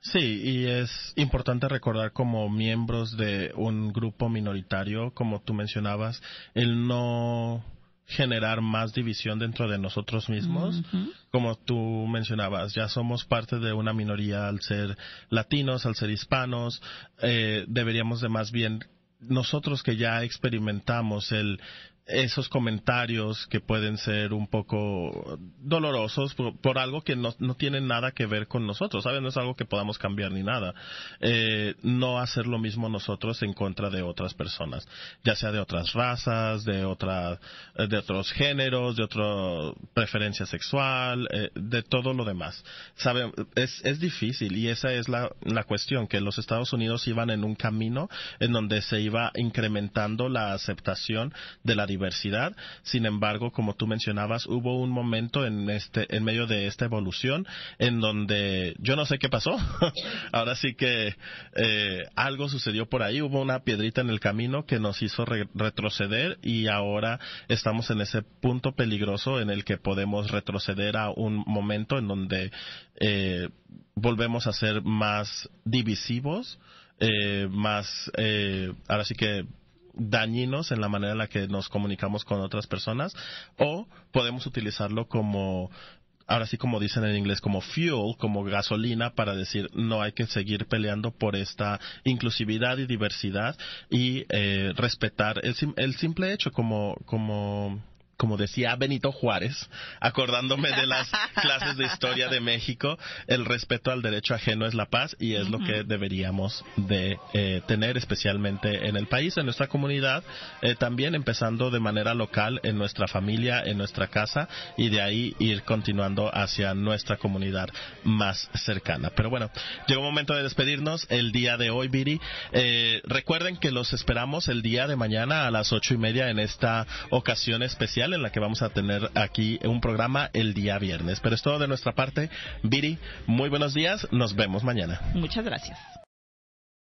Sí, y es importante recordar como miembros de un grupo minoritario, como tú mencionabas, el no generar más división dentro de nosotros mismos. Como tú mencionabas, ya somos parte de una minoría al ser latinos, al ser hispanos, eh, deberíamos de más bien nosotros que ya experimentamos el esos comentarios que pueden ser un poco dolorosos por, algo que no, no, tienen nada que ver con nosotros, ¿sabes? No es algo que podamos cambiar ni nada. Eh, no hacer lo mismo nosotros en contra de otras personas, ya sea de otras razas, de, otra, eh, de otros géneros, de otra preferencia sexual, eh, de todo lo demás. ¿Sabe? Es, es difícil y esa es la, la cuestión, que los Estados Unidos iban en un camino en donde se iba incrementando la aceptación de la diversidad. Sin embargo, como tú mencionabas, hubo un momento en este, en medio de esta evolución en donde yo no sé qué pasó. *laughs* Ahora sí que eh, algo sucedió por ahí. Hubo una piedrita en el camino que nos hizo retroceder y ahora estamos en ese punto peligroso en el que podemos retroceder a un momento en donde eh, volvemos a ser más divisivos, eh, más, ahora sí que dañinos en la manera en la que nos comunicamos con otras personas o podemos utilizarlo como ahora sí como dicen en inglés como fuel, como gasolina para decir no hay que seguir peleando por esta inclusividad y diversidad y eh, respetar el, el simple hecho como como como decía Benito Juárez, acordándome de las *laughs* clases de historia de México, el respeto al derecho ajeno es la paz y es lo que deberíamos de eh, tener especialmente en el país, en nuestra comunidad, eh, también empezando de manera local en nuestra familia, en nuestra casa y de ahí ir continuando hacia nuestra comunidad más cercana. Pero bueno, llegó el momento de despedirnos el día de hoy, Viri. Eh, recuerden que los esperamos el día de mañana a las ocho y media en esta ocasión en la que vamos a tener aquí un programa el día viernes. Pero es todo de nuestra parte. Viri, muy buenos días. Nos vemos mañana. Muchas gracias.